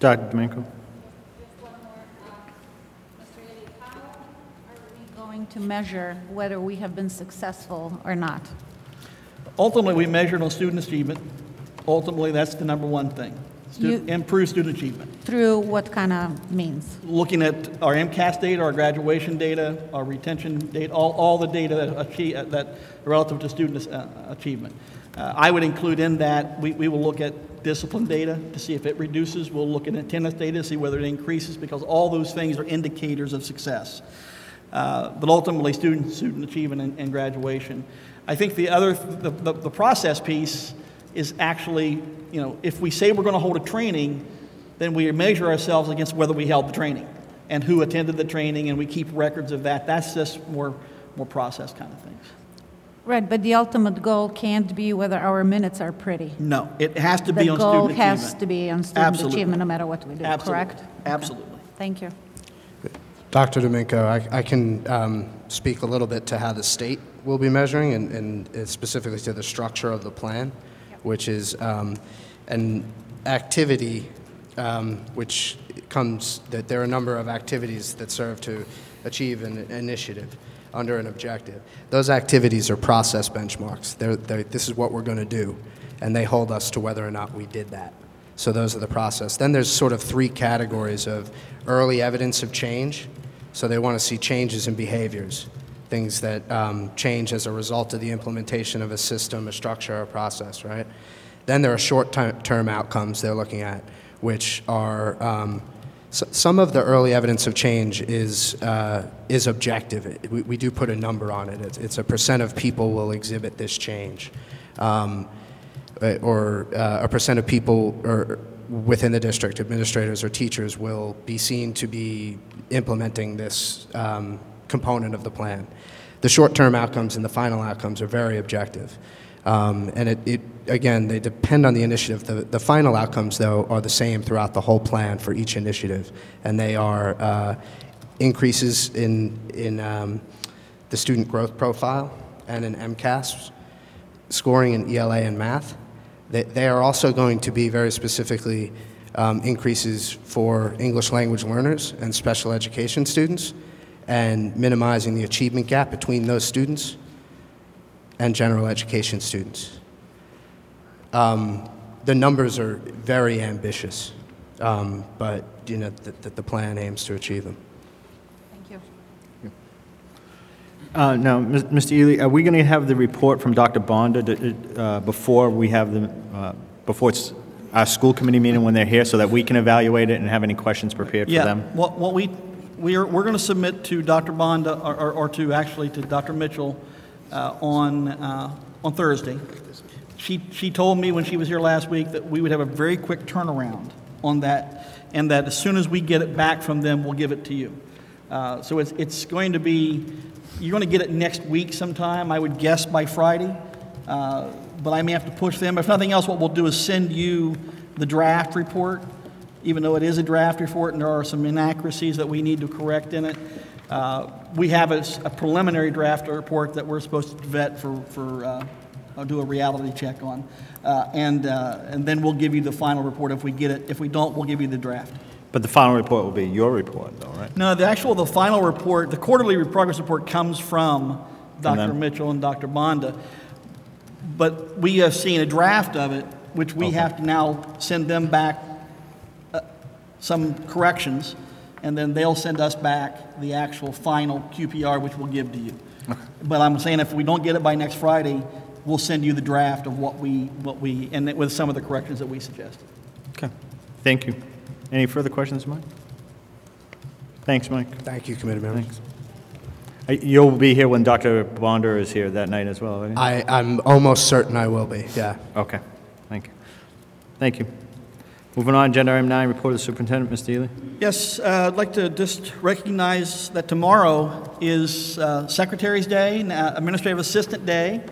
Dr. Domenico? Going to measure whether we have been successful or not. Ultimately, we measured on student achievement. Ultimately, that's the number one thing. Stu- You- improve student achievement. Through what kind of means? looking at our MCAS data, our graduation data, our retention data, all, all the data that achieve, that relative to student uh, achievement. Uh, I would include in that, we, we will look at discipline data to see if it reduces. We'll look at attendance data to see whether it increases, because all those things are indicators of success. Uh, but ultimately, student, student achievement and, and graduation. I think the other, the, the, the process piece is actually, you know, if we say we're going to hold a training, then we measure ourselves against whether we held the training and who attended the training, and we keep records of that. That's just more, more process kind of things. Right, but the ultimate goal can't be whether our minutes are pretty. No, it has to The be on goal student achievement. has to be on student Absolutely. achievement, no matter what we do, Absolutely. correct? Absolutely. Thank you. Dr. Domingo, I, I can um, speak a little bit to how the state will be measuring and, and uh, specifically to the structure of the plan, which is um, an activity um, which comes, that there are a number of activities that serve to achieve an initiative under an objective. Those activities are process benchmarks. They're, they're, this is what we're going to do, and they hold us to whether or not we did that. So those are the process. Then there's sort of three categories of early evidence of change. So they want to see changes in behaviors, things that um, change as a result of the implementation of a system, a structure, a process, right? Then there are short-term outcomes they're looking at, which are um, s- some of the early evidence of change is uh, is objective. It- we, we do put a number on it. It's, it's a percent of people will exhibit this change. Um, or uh, a percent of people or within the district, administrators or teachers, will be seen to be implementing this um, component of the plan. The short-term outcomes and the final outcomes are very objective. Um, and it, it, again, they depend on the initiative. The, the final outcomes, though, are the same throughout the whole plan for each initiative. And they are uh, increases in, in um, the student growth profile and in MCAS, scoring in ELA and math. They, they are also going to be very specifically um, increases for English language learners and special education students and minimizing the achievement gap between those students and general education students. Um, The numbers are very ambitious, um, but, you know, that the- the plan aims to achieve them. Thank you. Uh, Now, Mr. Ely, are we going to have the report from Dr. Bonda to- uh, before we have the, uh, before it's our school committee meeting when they're here, so that we can evaluate it and have any questions prepared for Yeah, them? what, what we, we are, we're going to submit to Dr. Bonda, or, or- or to, actually, to Dr. Mitchell uh, on, uh, on Thursday. She, she told me when she was here last week that we would have a very quick turnaround on that, and that as soon as we get it back from them, we'll give it to you. Uh, So it's, it's going to be, you're going to get it next week sometime, I would guess by Friday. Uh, But I may have to push them. If nothing else, what we'll do is send you the draft report, even though it is a draft report and there are some inaccuracies that we need to correct in it. Uh, We have a preliminary draft report that we're supposed to vet for, for, uh, do a reality check on. Uh, And, uh, and then we'll give you the final report if we get it. If we don't, we'll give you the draft. But the final report will be your report, though, right? No, the actual, the final report, the quarterly progress report comes from Dr. them? Mitchell and Dr. Bonda. But we have seen a draft of it, which we have to now send them back uh, some corrections, and then they'll send us back the actual final QPR, which we'll give to you. But I'm saying if we don't get it by next Friday, we'll send you the draft of what we, what we, and with some of the corrections that we suggested. Okay, thank you. Any further questions, Mike? Thanks, Mike. Thank you, committee members. Thanks. You'll be here when Dr. Bonda is here that night as well, right? I, I'm almost certain I will be, yeah. Okay, thank you. Thank you. Moving on, agenda item nine, report of the superintendent, Mr. Ely. Yes, uh, I'd like to just recognize that tomorrow is uh, Secretary's Day, Administrative Assistant Day.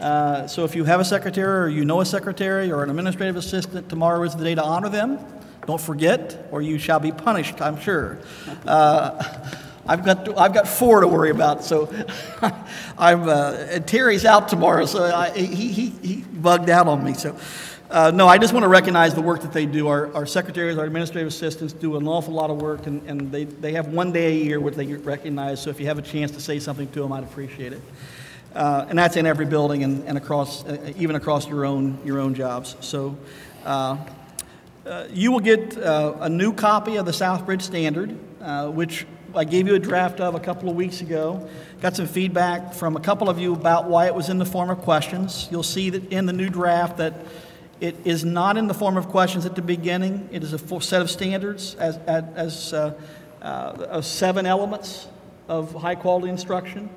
Uh, So if you have a secretary, or you know a secretary, or an administrative assistant, tomorrow is the day to honor them. Don't forget, or you shall be punished, I'm sure. Uh, I've got, I've got four to worry about, so I'm, uh, Terry's out tomorrow, so I, he, he, he bugged out on me, so. Uh, no, I just want to recognize the work that they do. Our, our secretaries, our administrative assistants do an awful lot of work, and, and they, they have one day a year where they get recognized, so if you have a chance to say something to them, I'd appreciate it. Uh, and that's in every building and, and across, uh, even across your own, your own jobs. So, uh, You will get uh, a new copy of the Southbridge Standard, uh, which I gave you a draft of a couple of weeks ago. Got some feedback from a couple of you about why it was in the form of questions. You'll see that in the new draft that it is not in the form of questions at the beginning. It is a set of standards as, as- uh, uh, of seven elements of high-quality instruction,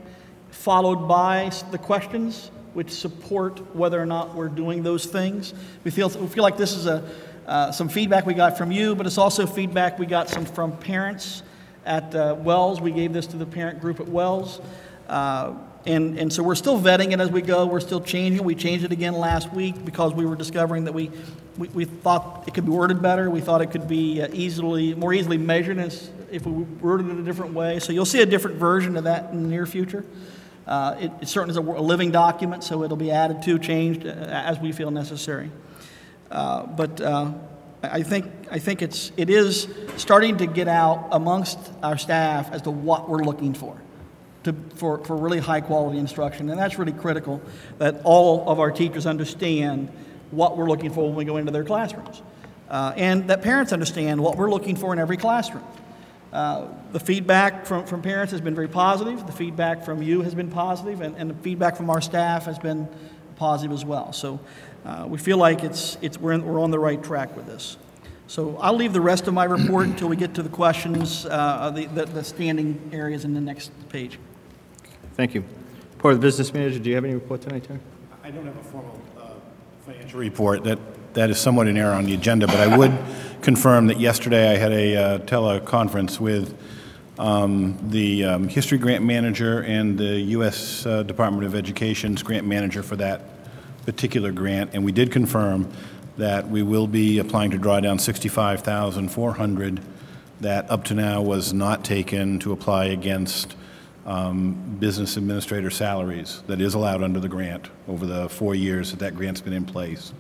followed by the questions which support whether or not we're doing those things. We feel, we feel like this is a, uh, some feedback we got from you, but it's also feedback we got some from parents at uh, Wells. We gave this to the parent group at Wells. Uh, and, and so we're still vetting it as we go. We're still changing. We changed it again last week because we were discovering that we, we, we thought it could be worded better. We thought it could be uh, easily, more easily measured as if we worded it a different way. So you'll see a different version of that in the near future. Uh, It it certainly is a a living document, so it'll be added to, changed uh, as we feel necessary. Uh, But uh, I think, I think it's, it is starting to get out amongst our staff as to what we're looking for, to, for, for really high-quality instruction. And that's really critical, that all of our teachers understand what we're looking for when we go into their classrooms. Uh, And that parents understand what we're looking for in every classroom. Uh, The feedback from, from parents has been very positive. The feedback from you has been positive, and, and the feedback from our staff has been positive as well. So uh, we feel like it's, it's, we're, in, we're on the right track with this. So I'll leave the rest of my report until we get to the questions, uh, the, the, the standing areas in the next page. Thank you. Part of the business manager, do you have any report tonight, Terry? I don't have a formal uh, financial report. That, that is somewhat an error on the agenda, but I would confirm that yesterday I had a uh, teleconference with um, the um, history grant manager and the U.S. uh, Department of Education's grant manager for that particular grant, and we did confirm that we will be applying to draw down 65,400 that up to now was not taken to apply against um, business administrator salaries that is allowed under the grant over the four years that that grant's been in place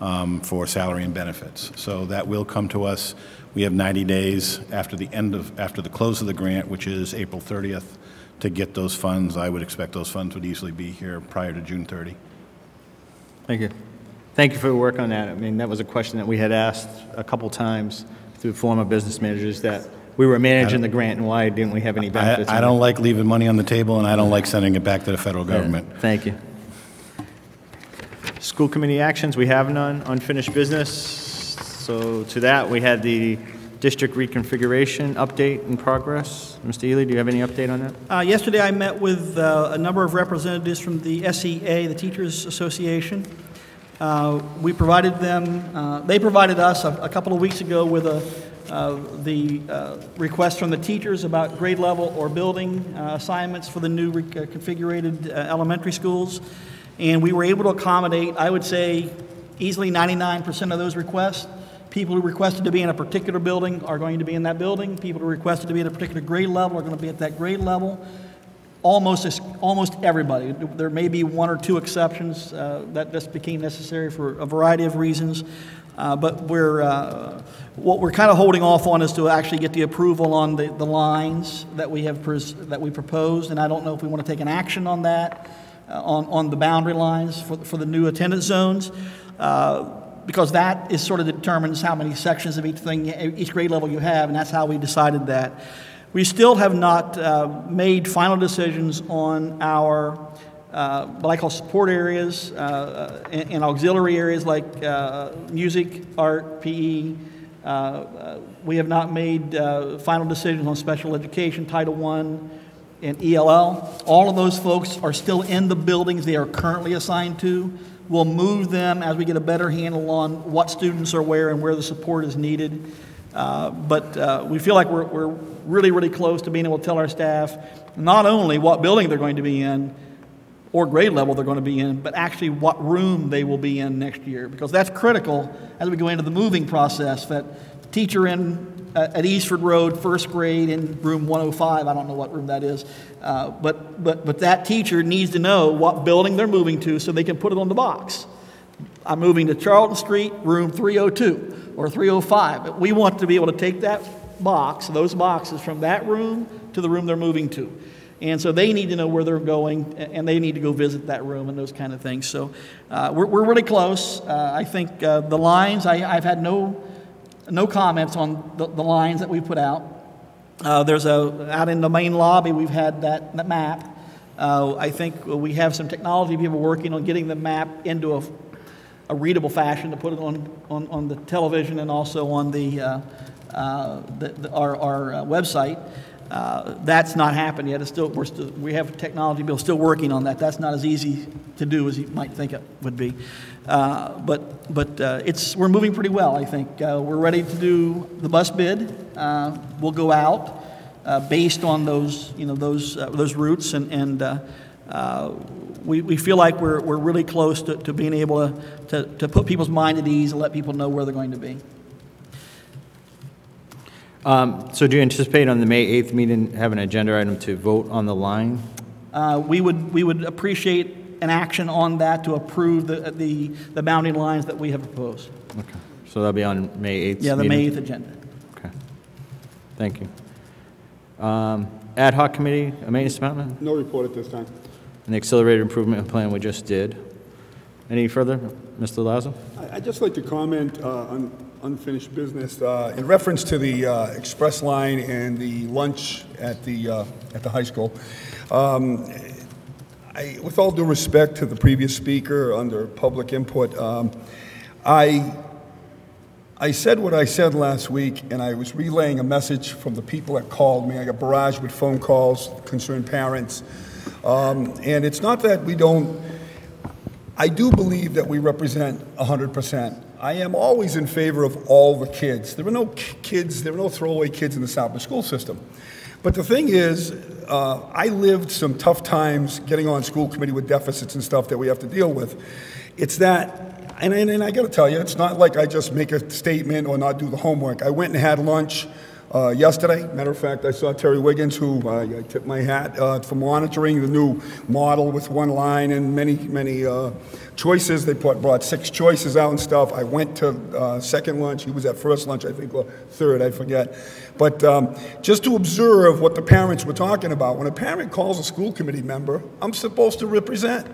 um, for salary and benefits. So that will come to us. We have 90 days after the end of, after the close of the grant, which is April 30th, to get those funds. I would expect those funds would easily be here prior to June 30. Thank you. Thank you for your work on that. I mean, that was a question that we had asked a couple times through former business managers, that we were managing the grant, and why didn't we have any I, benefits? I on don't like leaving money on the table, and I don't like sending it back to the federal government. Thank you. School committee actions, we have none. Unfinished business. So to that, we had the district reconfiguration update in progress. Mr. Ely, do you have any update on that? Uh, Yesterday, I met with uh, a number of representatives from the SEA, the Teachers Association. Uh, We provided them, uh, they provided us a a couple of weeks ago with a, uh, the uh, request from the teachers about grade level or building assignments for the new re- uh, elementary schools. And we were able to accommodate, I would say, easily 99% of those requests. People who requested to be in a particular building are going to be in that building. People who requested to be at a particular grade level are going to be at that grade level. Almost, almost everybody. There may be one or two exceptions uh, that just became necessary for a variety of reasons. Uh, But we're, uh, what we're kind of holding off on is to actually get the approval on the, the lines that we have, that we proposed. And I don't know if we want to take an action on that, uh, on, on the boundary lines for, for the new attendance zones. Uh, because that is sort of determines how many sections of each thing, each grade level you have, and that's how we decided that. We still have not uh, made final decisions on our, uh, what I call support areas uh, and, and auxiliary areas like uh, music, art, PE. Uh, uh, we have not made uh, final decisions on special education, Title I, and ELL. All of those folks are still in the buildings they are currently assigned to. We'll move them as we get a better handle on what students are where and where the support is needed. Uh, But uh, we feel like we're, we're really, really close to being able to tell our staff not only what building they're going to be in or grade level they're going to be in, but actually what room they will be in next year. Because that's critical as we go into the moving process, that teacher in, at Eastford Road, first grade in room 105, I don't know what room that is, uh, but, but, but that teacher needs to know what building they're moving to so they can put it on the box. I'm moving to Charlton Street, room 302 or 305. We want to be able to take that box, those boxes, from that room to the room they're moving to. And so they need to know where they're going, and they need to go visit that room and those kind of things. So uh, we're, we're really close. Uh, I think uh, the lines, I, I've had no, no comments on the, the lines that we put out. Uh, there's a, out in the main lobby, we've had that, that map. Uh, I think we have some technology people working on getting the map into a, a readable fashion to put it on, on, on the television and also on the, uh, uh, the, the, our, our uh, website. Uh, that's not happened yet. It's still, we're still, we have technology people still working on that. That's not as easy to do as you might think it would be. Uh, but but uh, it's, we're moving pretty well, I think. Uh, we're ready to do the bus bid. Uh, we'll go out uh, based on those, you know, those, those routes and, and we, we feel like we're, we're really close to, to being able to, to, to put people's mind at ease and let people know where they're going to be. Um, So do you anticipate on the May 8th meeting have an agenda item to vote on the line? Uh, We would, we would appreciate an action on that to approve the, the, the boundary lines that we have proposed. Okay. So that'll be on May 8th? Yeah, the May meeting? 8th agenda. Okay. Thank you. Um, Ad hoc committee, uh, maintenance department, No report at this time. and the accelerated improvement plan we just did. Any further, Mr. Lazo? I- I'd just like to comment uh, on unfinished business uh, in reference to the uh, express line and the lunch at the, uh, at the high school. Um, I- With all due respect to the previous speaker under public input, um, I, I said what I said last week, and I was relaying a message from the people that called me. I got barraged with phone calls, concerned parents. Um, And it's not that we don't I do believe that we represent 100%. I am always in favor of all the kids. There were no kids, there were no throwaway kids in the Southbridge school system. But the thing is, uh, I lived some tough times getting on school committee with deficits and stuff that we have to deal with. It's that, and, and, and I got to tell you, it's not like I just make a statement or not do the homework. I went and had lunch uh, yesterday. Matter of fact, I saw Terry Wiggins, who uh, I tip my hat uh, for monitoring the new model with one line and many, many uh, choices. They put, brought six choices out and stuff. I went to uh, second lunch. He was at first lunch, I think, or third, I forget. But um, just to observe what the parents were talking about, when a parent calls a school committee member, I'm supposed to represent.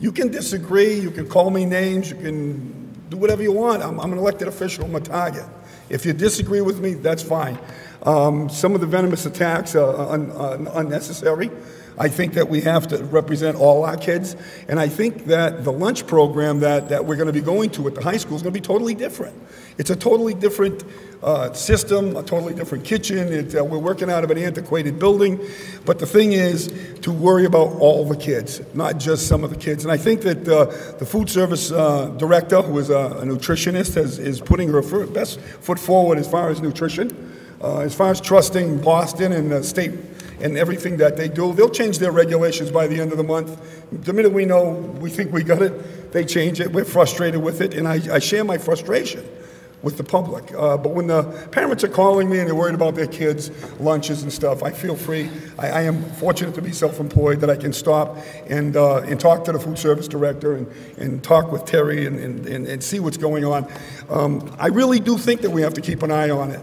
You can disagree, you can call me names, you can do whatever you want. I'm, I'm an elected official, I'm a target. If you disagree with me, that's fine. Um, some of the venomous attacks are un, un, unnecessary. I think that we have to represent all our kids, and I think that the lunch program that, that we're going to be going to at the high school is going to be totally different. It's a totally different uh, system, a totally different kitchen. It, uh, we're working out of an antiquated building, but the thing is to worry about all the kids, not just some of the kids. And I think that uh, the food service uh, director, who is a, a nutritionist, has, is putting her best foot forward as far as nutrition. Uh, as far as trusting Boston and the state and everything that they do, they'll change their regulations by the end of the month. The minute we know we think we got it, they change it. We're frustrated with it, and I, I share my frustration with the public. Uh, but when the parents are calling me and they're worried about their kids' lunches and stuff, I feel free. I, I am fortunate to be self-employed that I can stop and, uh, and talk to the food service director and, and talk with Terry and, and, and, see what's going on. Um, I really do think that we have to keep an eye on it.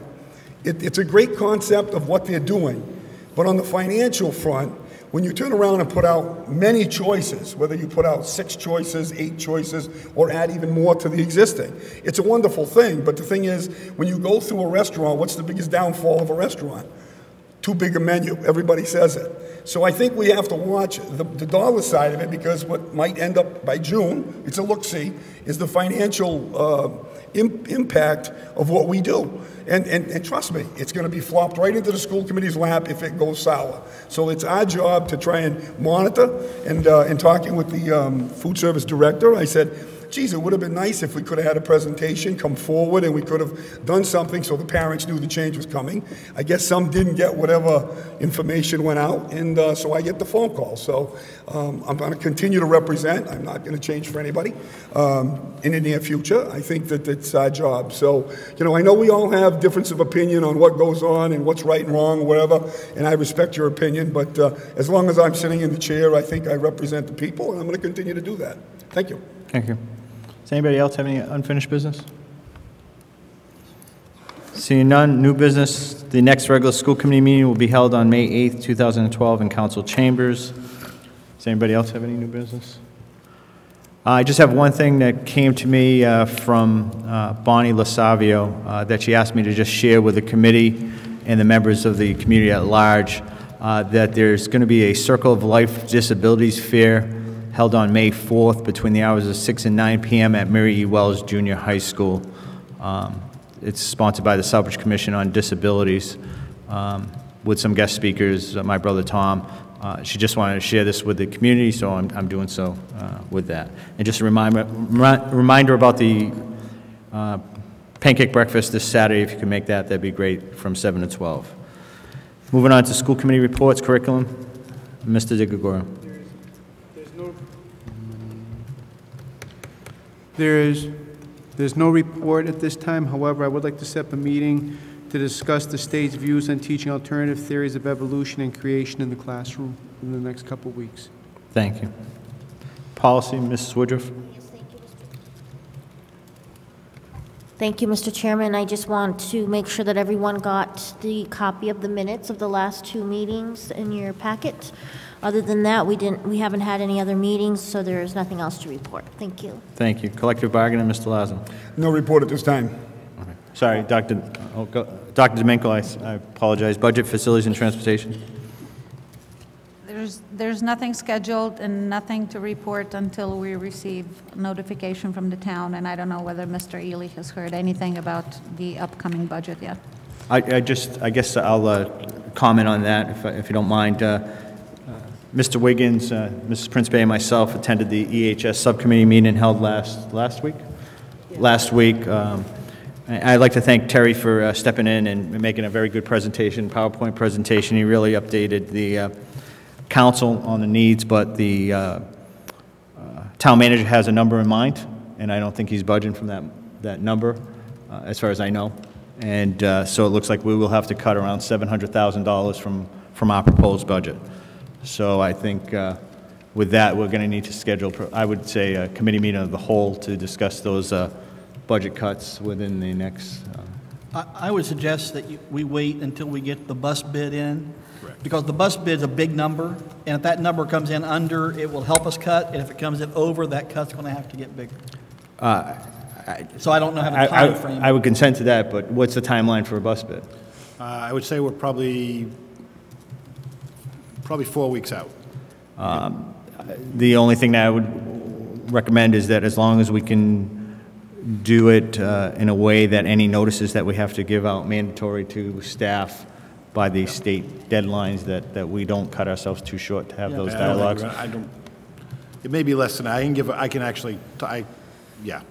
It, it's a great concept of what they're doing, but on the financial front, when you turn around and put out many choices, whether you put out six choices, eight choices, or add even more to the existing, it's a wonderful thing. But the thing is, when you go through a restaurant, what's the biggest downfall of a restaurant? Too big a menu. Everybody says it. So I think we have to watch the, the dollar side of it because what might end up by June, it's a look see, is the financial uh, im- impact of what we do. And, and, and trust me, it's going to be flopped right into the school committee's lap if it goes sour. So it's our job to try and monitor. And uh, in talking with the um, food service director, I said, geez, it would have been nice if we could have had a presentation, come forward, and we could have done something so the parents knew the change was coming. I guess some didn't get whatever information went out, and uh, so I get the phone call. So um, I'm going to continue to represent. I'm not going to change for anybody um, in the near future. I think that it's our job. So, you know, I know we all have difference of opinion on what goes on and what's right and wrong whatever, and I respect your opinion, but uh, as long as I'm sitting in the chair, I think I represent the people, and I'm going to continue to do that. Thank you. Thank you. Does anybody else have any unfinished business? Seeing none, new business. The next regular school committee meeting will be held on May 8th, 2012 in council chambers. Does anybody else have any new business? I just have one thing that came to me uh, from uh, Bonnie Lasavio uh, that she asked me to just share with the committee and the members of the community at large, uh, that there's going to be a Circle of Life Disabilities Fair held on May 4th between the hours of 6 and 9 p.m. at Mary E. Wells Junior High School. Um, It's sponsored by the Southbridge Commission on Disabilities um, with some guest speakers, uh, my brother Tom. Uh, She just wanted to share this with the community, so I'm I'm doing so uh, with that. And just a reminder reminder about the uh, pancake breakfast this Saturday, if you can make that, that'd be great, from 7 to 12. Moving on to school committee reports, curriculum, Mr. De There is, there's no report at this time. However, I would like to set up a meeting to discuss the state's views on teaching alternative theories of evolution and creation in the classroom in the next couple of weeks. Thank you. Policy, Mrs. Woodruff. Thank you, Mr. Chairman. I just want to make sure that everyone got the copy of the minutes of the last two meetings in your packet. Other than that, we didn't, we haven't had any other meetings, so there is nothing else to report. Thank you. Thank you. Collective bargaining, Mr. Lazo. No report at this time. Sorry, Dr. oh, go- Dr. Domingo, I s- I apologize. Budget, facilities, and transportation. There's, there's nothing scheduled and nothing to report until we receive notification from the town, and I don't know whether Mr. Ely has heard anything about the upcoming budget yet. I, I just, I guess I'll uh, comment on that, if, if you don't mind. Uh, Mr. Wiggins, uh, Mrs. Principe, and myself attended the EHS Subcommittee meeting held last, last week? Last week. Um, I'd like to thank Terry for uh, stepping in and making a very good presentation, PowerPoint presentation. He really updated the uh, council on the needs, but the uh, uh, town manager has a number in mind, and I don't think he's budging from that, that number, uh, as far as I know. And uh, so it looks like we will have to cut around $700,000 from, from our proposed budget. So I think uh, with that, we're going to need to schedule, I would say, a committee meeting of the whole to discuss those uh, budget cuts within the next uh, I I would suggest that you- we wait until we get the bus bid in. Because the bus bid's a big number, and if that number comes in under, it will help us cut, and if it comes in over, that cut's going to have to get bigger. So I don't know how I- to I- timeframe. I would consent to that, but what's the timeline for a bus bid? Uh, I would say we're probably, probably four weeks out. The only thing that I would recommend is that as long as we can do it uh, in a way that any notices that we have to give out mandatory to staff by the state deadlines, that, that we don't cut ourselves too short to have those I dialogues. I don't, it may be less than, I can give, I can actually, I, yeah,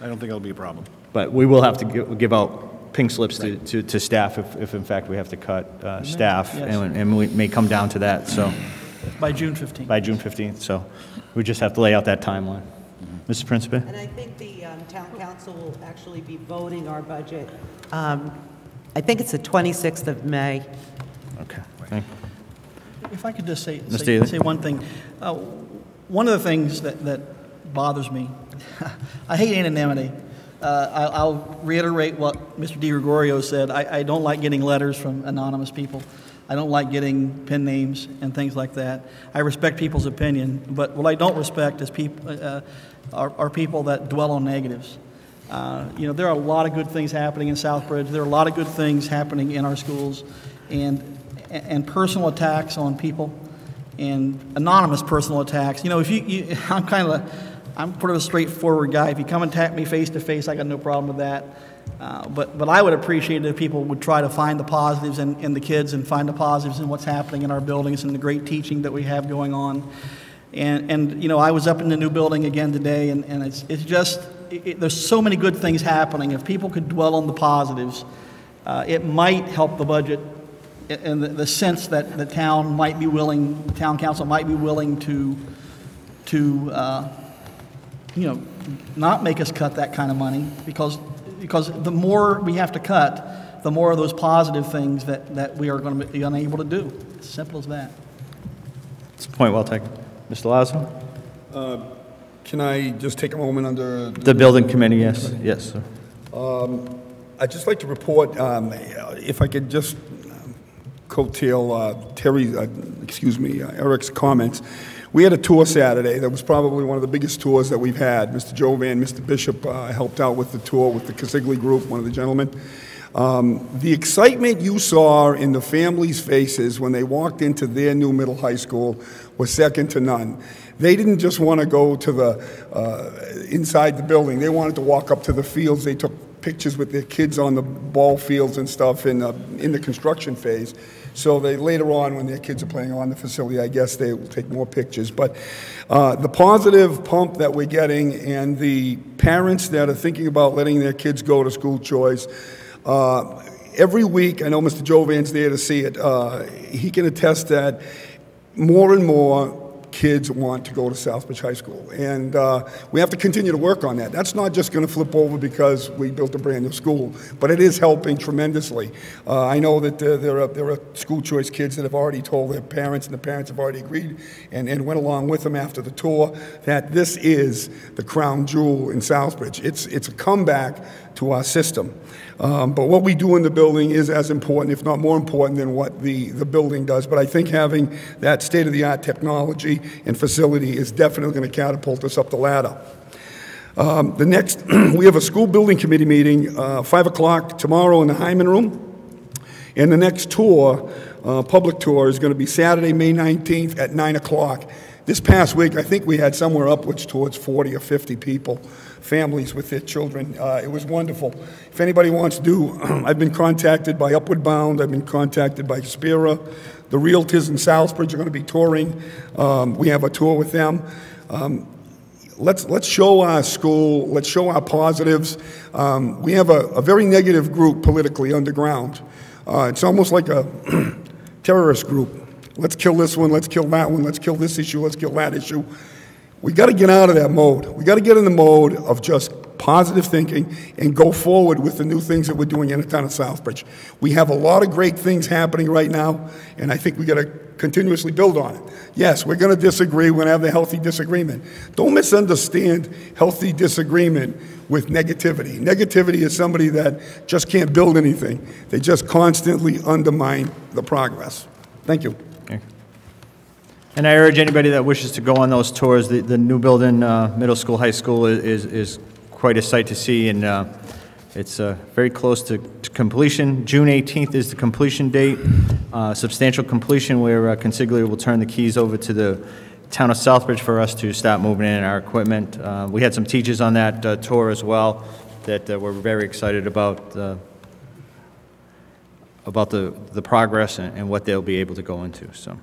I don't think it'll be a problem. But we will have to give, give out pink slips to, to, to staff if, if in fact we have to cut uh, staff, Yes. and, and we may come down to that, so, By June 15th. by June 15th, so we just have to lay out that timeline. Mr. Principe? And I think the um, town council will actually be voting our budget. um, I think it's the 26th of May. Okay, thank you. If I could just say, say, say one thing. Uh, One of the things that, that bothers me, I hate anonymity. Uh, I'll reiterate what Mr. Di Gregorio said. I, I don't like getting letters from anonymous people. I don't like getting pen names and things like that. I respect people's opinion, but what I don't respect is people, uh, are, are people that dwell on negatives. Uh, You know, there are a lot of good things happening in Southbridge. There are a lot of good things happening in our schools, and, and personal attacks on people, and anonymous personal attacks. You know, if you, you I'm kind of, I'm sort of a straightforward guy. If you come and attack me face to face, I got no problem with that. Uh, but, but I would appreciate it if people would try to find the positives in, in the kids and find the positives in what's happening in our buildings and the great teaching that we have going on. And, and you know, I was up in the new building again today, and, and it's, it's just, it, there's so many good things happening. If people could dwell on the positives, uh, it might help the budget in- the, the sense that the town might be willing, town council might be willing to, to, uh, you know, not make us cut that kind of money, because, because the more we have to cut, the more of those positive things that, that we are going to be unable to do. It's simple as that. It's a point well taken. Mr. Lazo? Can I just take a moment under The building committee, yes, yes, sir. I'd just like to report, um, if I could just um, coattail uh, Terry, uh, excuse me, uh, Eric's comments. We had a tour Saturday that was probably one of the biggest tours that we've had. Mr. Jovan, Mr. Bishop uh, helped out with the tour with the Consigli Group, one of the gentlemen. Um, The excitement you saw in the families' faces when they walked into their new middle high school was second to none. They didn't just want to go to the, uh, inside the building, they wanted to walk up to the fields. They took pictures with their kids on the ball fields and stuff in, uh, in the construction phase. So they, later on, when their kids are playing on the facility, I guess they will take more pictures. But uh, the positive pump that we're getting and the parents that are thinking about letting their kids go to school choice, uh, every week, I know Mr. Jovan's there to see it, uh, he can attest that more and more kids want to go to Southbridge High School. And uh, we have to continue to work on that. That's not just going to flip over because we built a brand new school, but it is helping tremendously. Uh, I know that there, there, are, there are school choice kids that have already told their parents, and the parents have already agreed and, and went along with them after the tour, that this is the crown jewel in Southbridge. It's, it's a comeback to our system. Um, but what we do in the building is as important, if not more important, than what the, the building does. But I think having that state of the art technology and facility is definitely going to catapult us up the ladder. Um, the next, we have a school building committee meeting, uh, 5 o'clock tomorrow in the Hyman Room. And the next tour, uh, public tour, is going to be Saturday, May 19th at 9 o'clock. This past week, I think we had somewhere upwards towards 40 or 50 people, families with their children. Uh, it was wonderful. If anybody wants to do, I've been contacted by Upward Bound, I've been contacted by Spira. The Realtors in Southbridge are going to be touring. Um, we have a tour with them. Um, let's let's show our school. Let's show our positives. Um, we have a, a very negative group politically underground. Uh, it's almost like a terrorist group. Let's kill this one. Let's kill that one. Let's kill this issue. Let's kill that issue. We got to get out of that mode. We got to get in the mode of just positive thinking, and go forward with the new things that we're doing in the town of Southbridge. We have a lot of great things happening right now, and I think we got to continuously build on it. Yes, we're going to disagree, we're going to have the healthy disagreement. Don't misunderstand healthy disagreement with negativity. Negativity is somebody that just can't build anything. They just constantly undermine the progress. Thank you. And I urge anybody that wishes to go on those tours, the, the new building, uh, middle school, high school is, is- quite a sight to see, and, uh, it's, uh, very close to, to completion. June 18th is the completion date, uh, substantial completion where uh, Consigli will turn the keys over to the town of Southbridge for us to start moving in our equipment. Uh, we had some teachers on that, uh, tour as well that were very excited about, about the, the progress and, and what they'll be able to go into, so.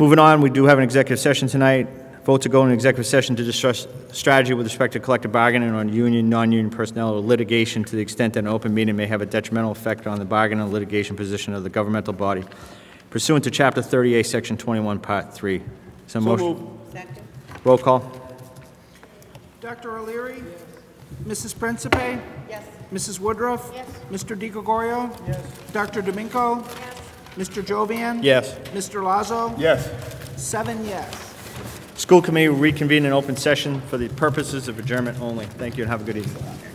Moving on, we do have an executive session tonight. Vote to go into executive session to discuss strategy with respect to collective bargaining on union, non-union personnel or litigation to the extent that an open meeting may have a detrimental effect on the bargaining and litigation position of the governmental body pursuant to Chapter 38, Section 21, Part 3. So there a motion? Roll call. Dr. O'Leary? Mrs. Principe? Yes. Mrs. Woodruff? Yes. Mr. DiGregorio? Yes. Dr. Domingo? Yes. Mr. Jovian? Yes. Mr. Lazo? Yes. Seven yes. School committee will reconvene in open session for the purposes of adjournment only. Thank you and have a good evening.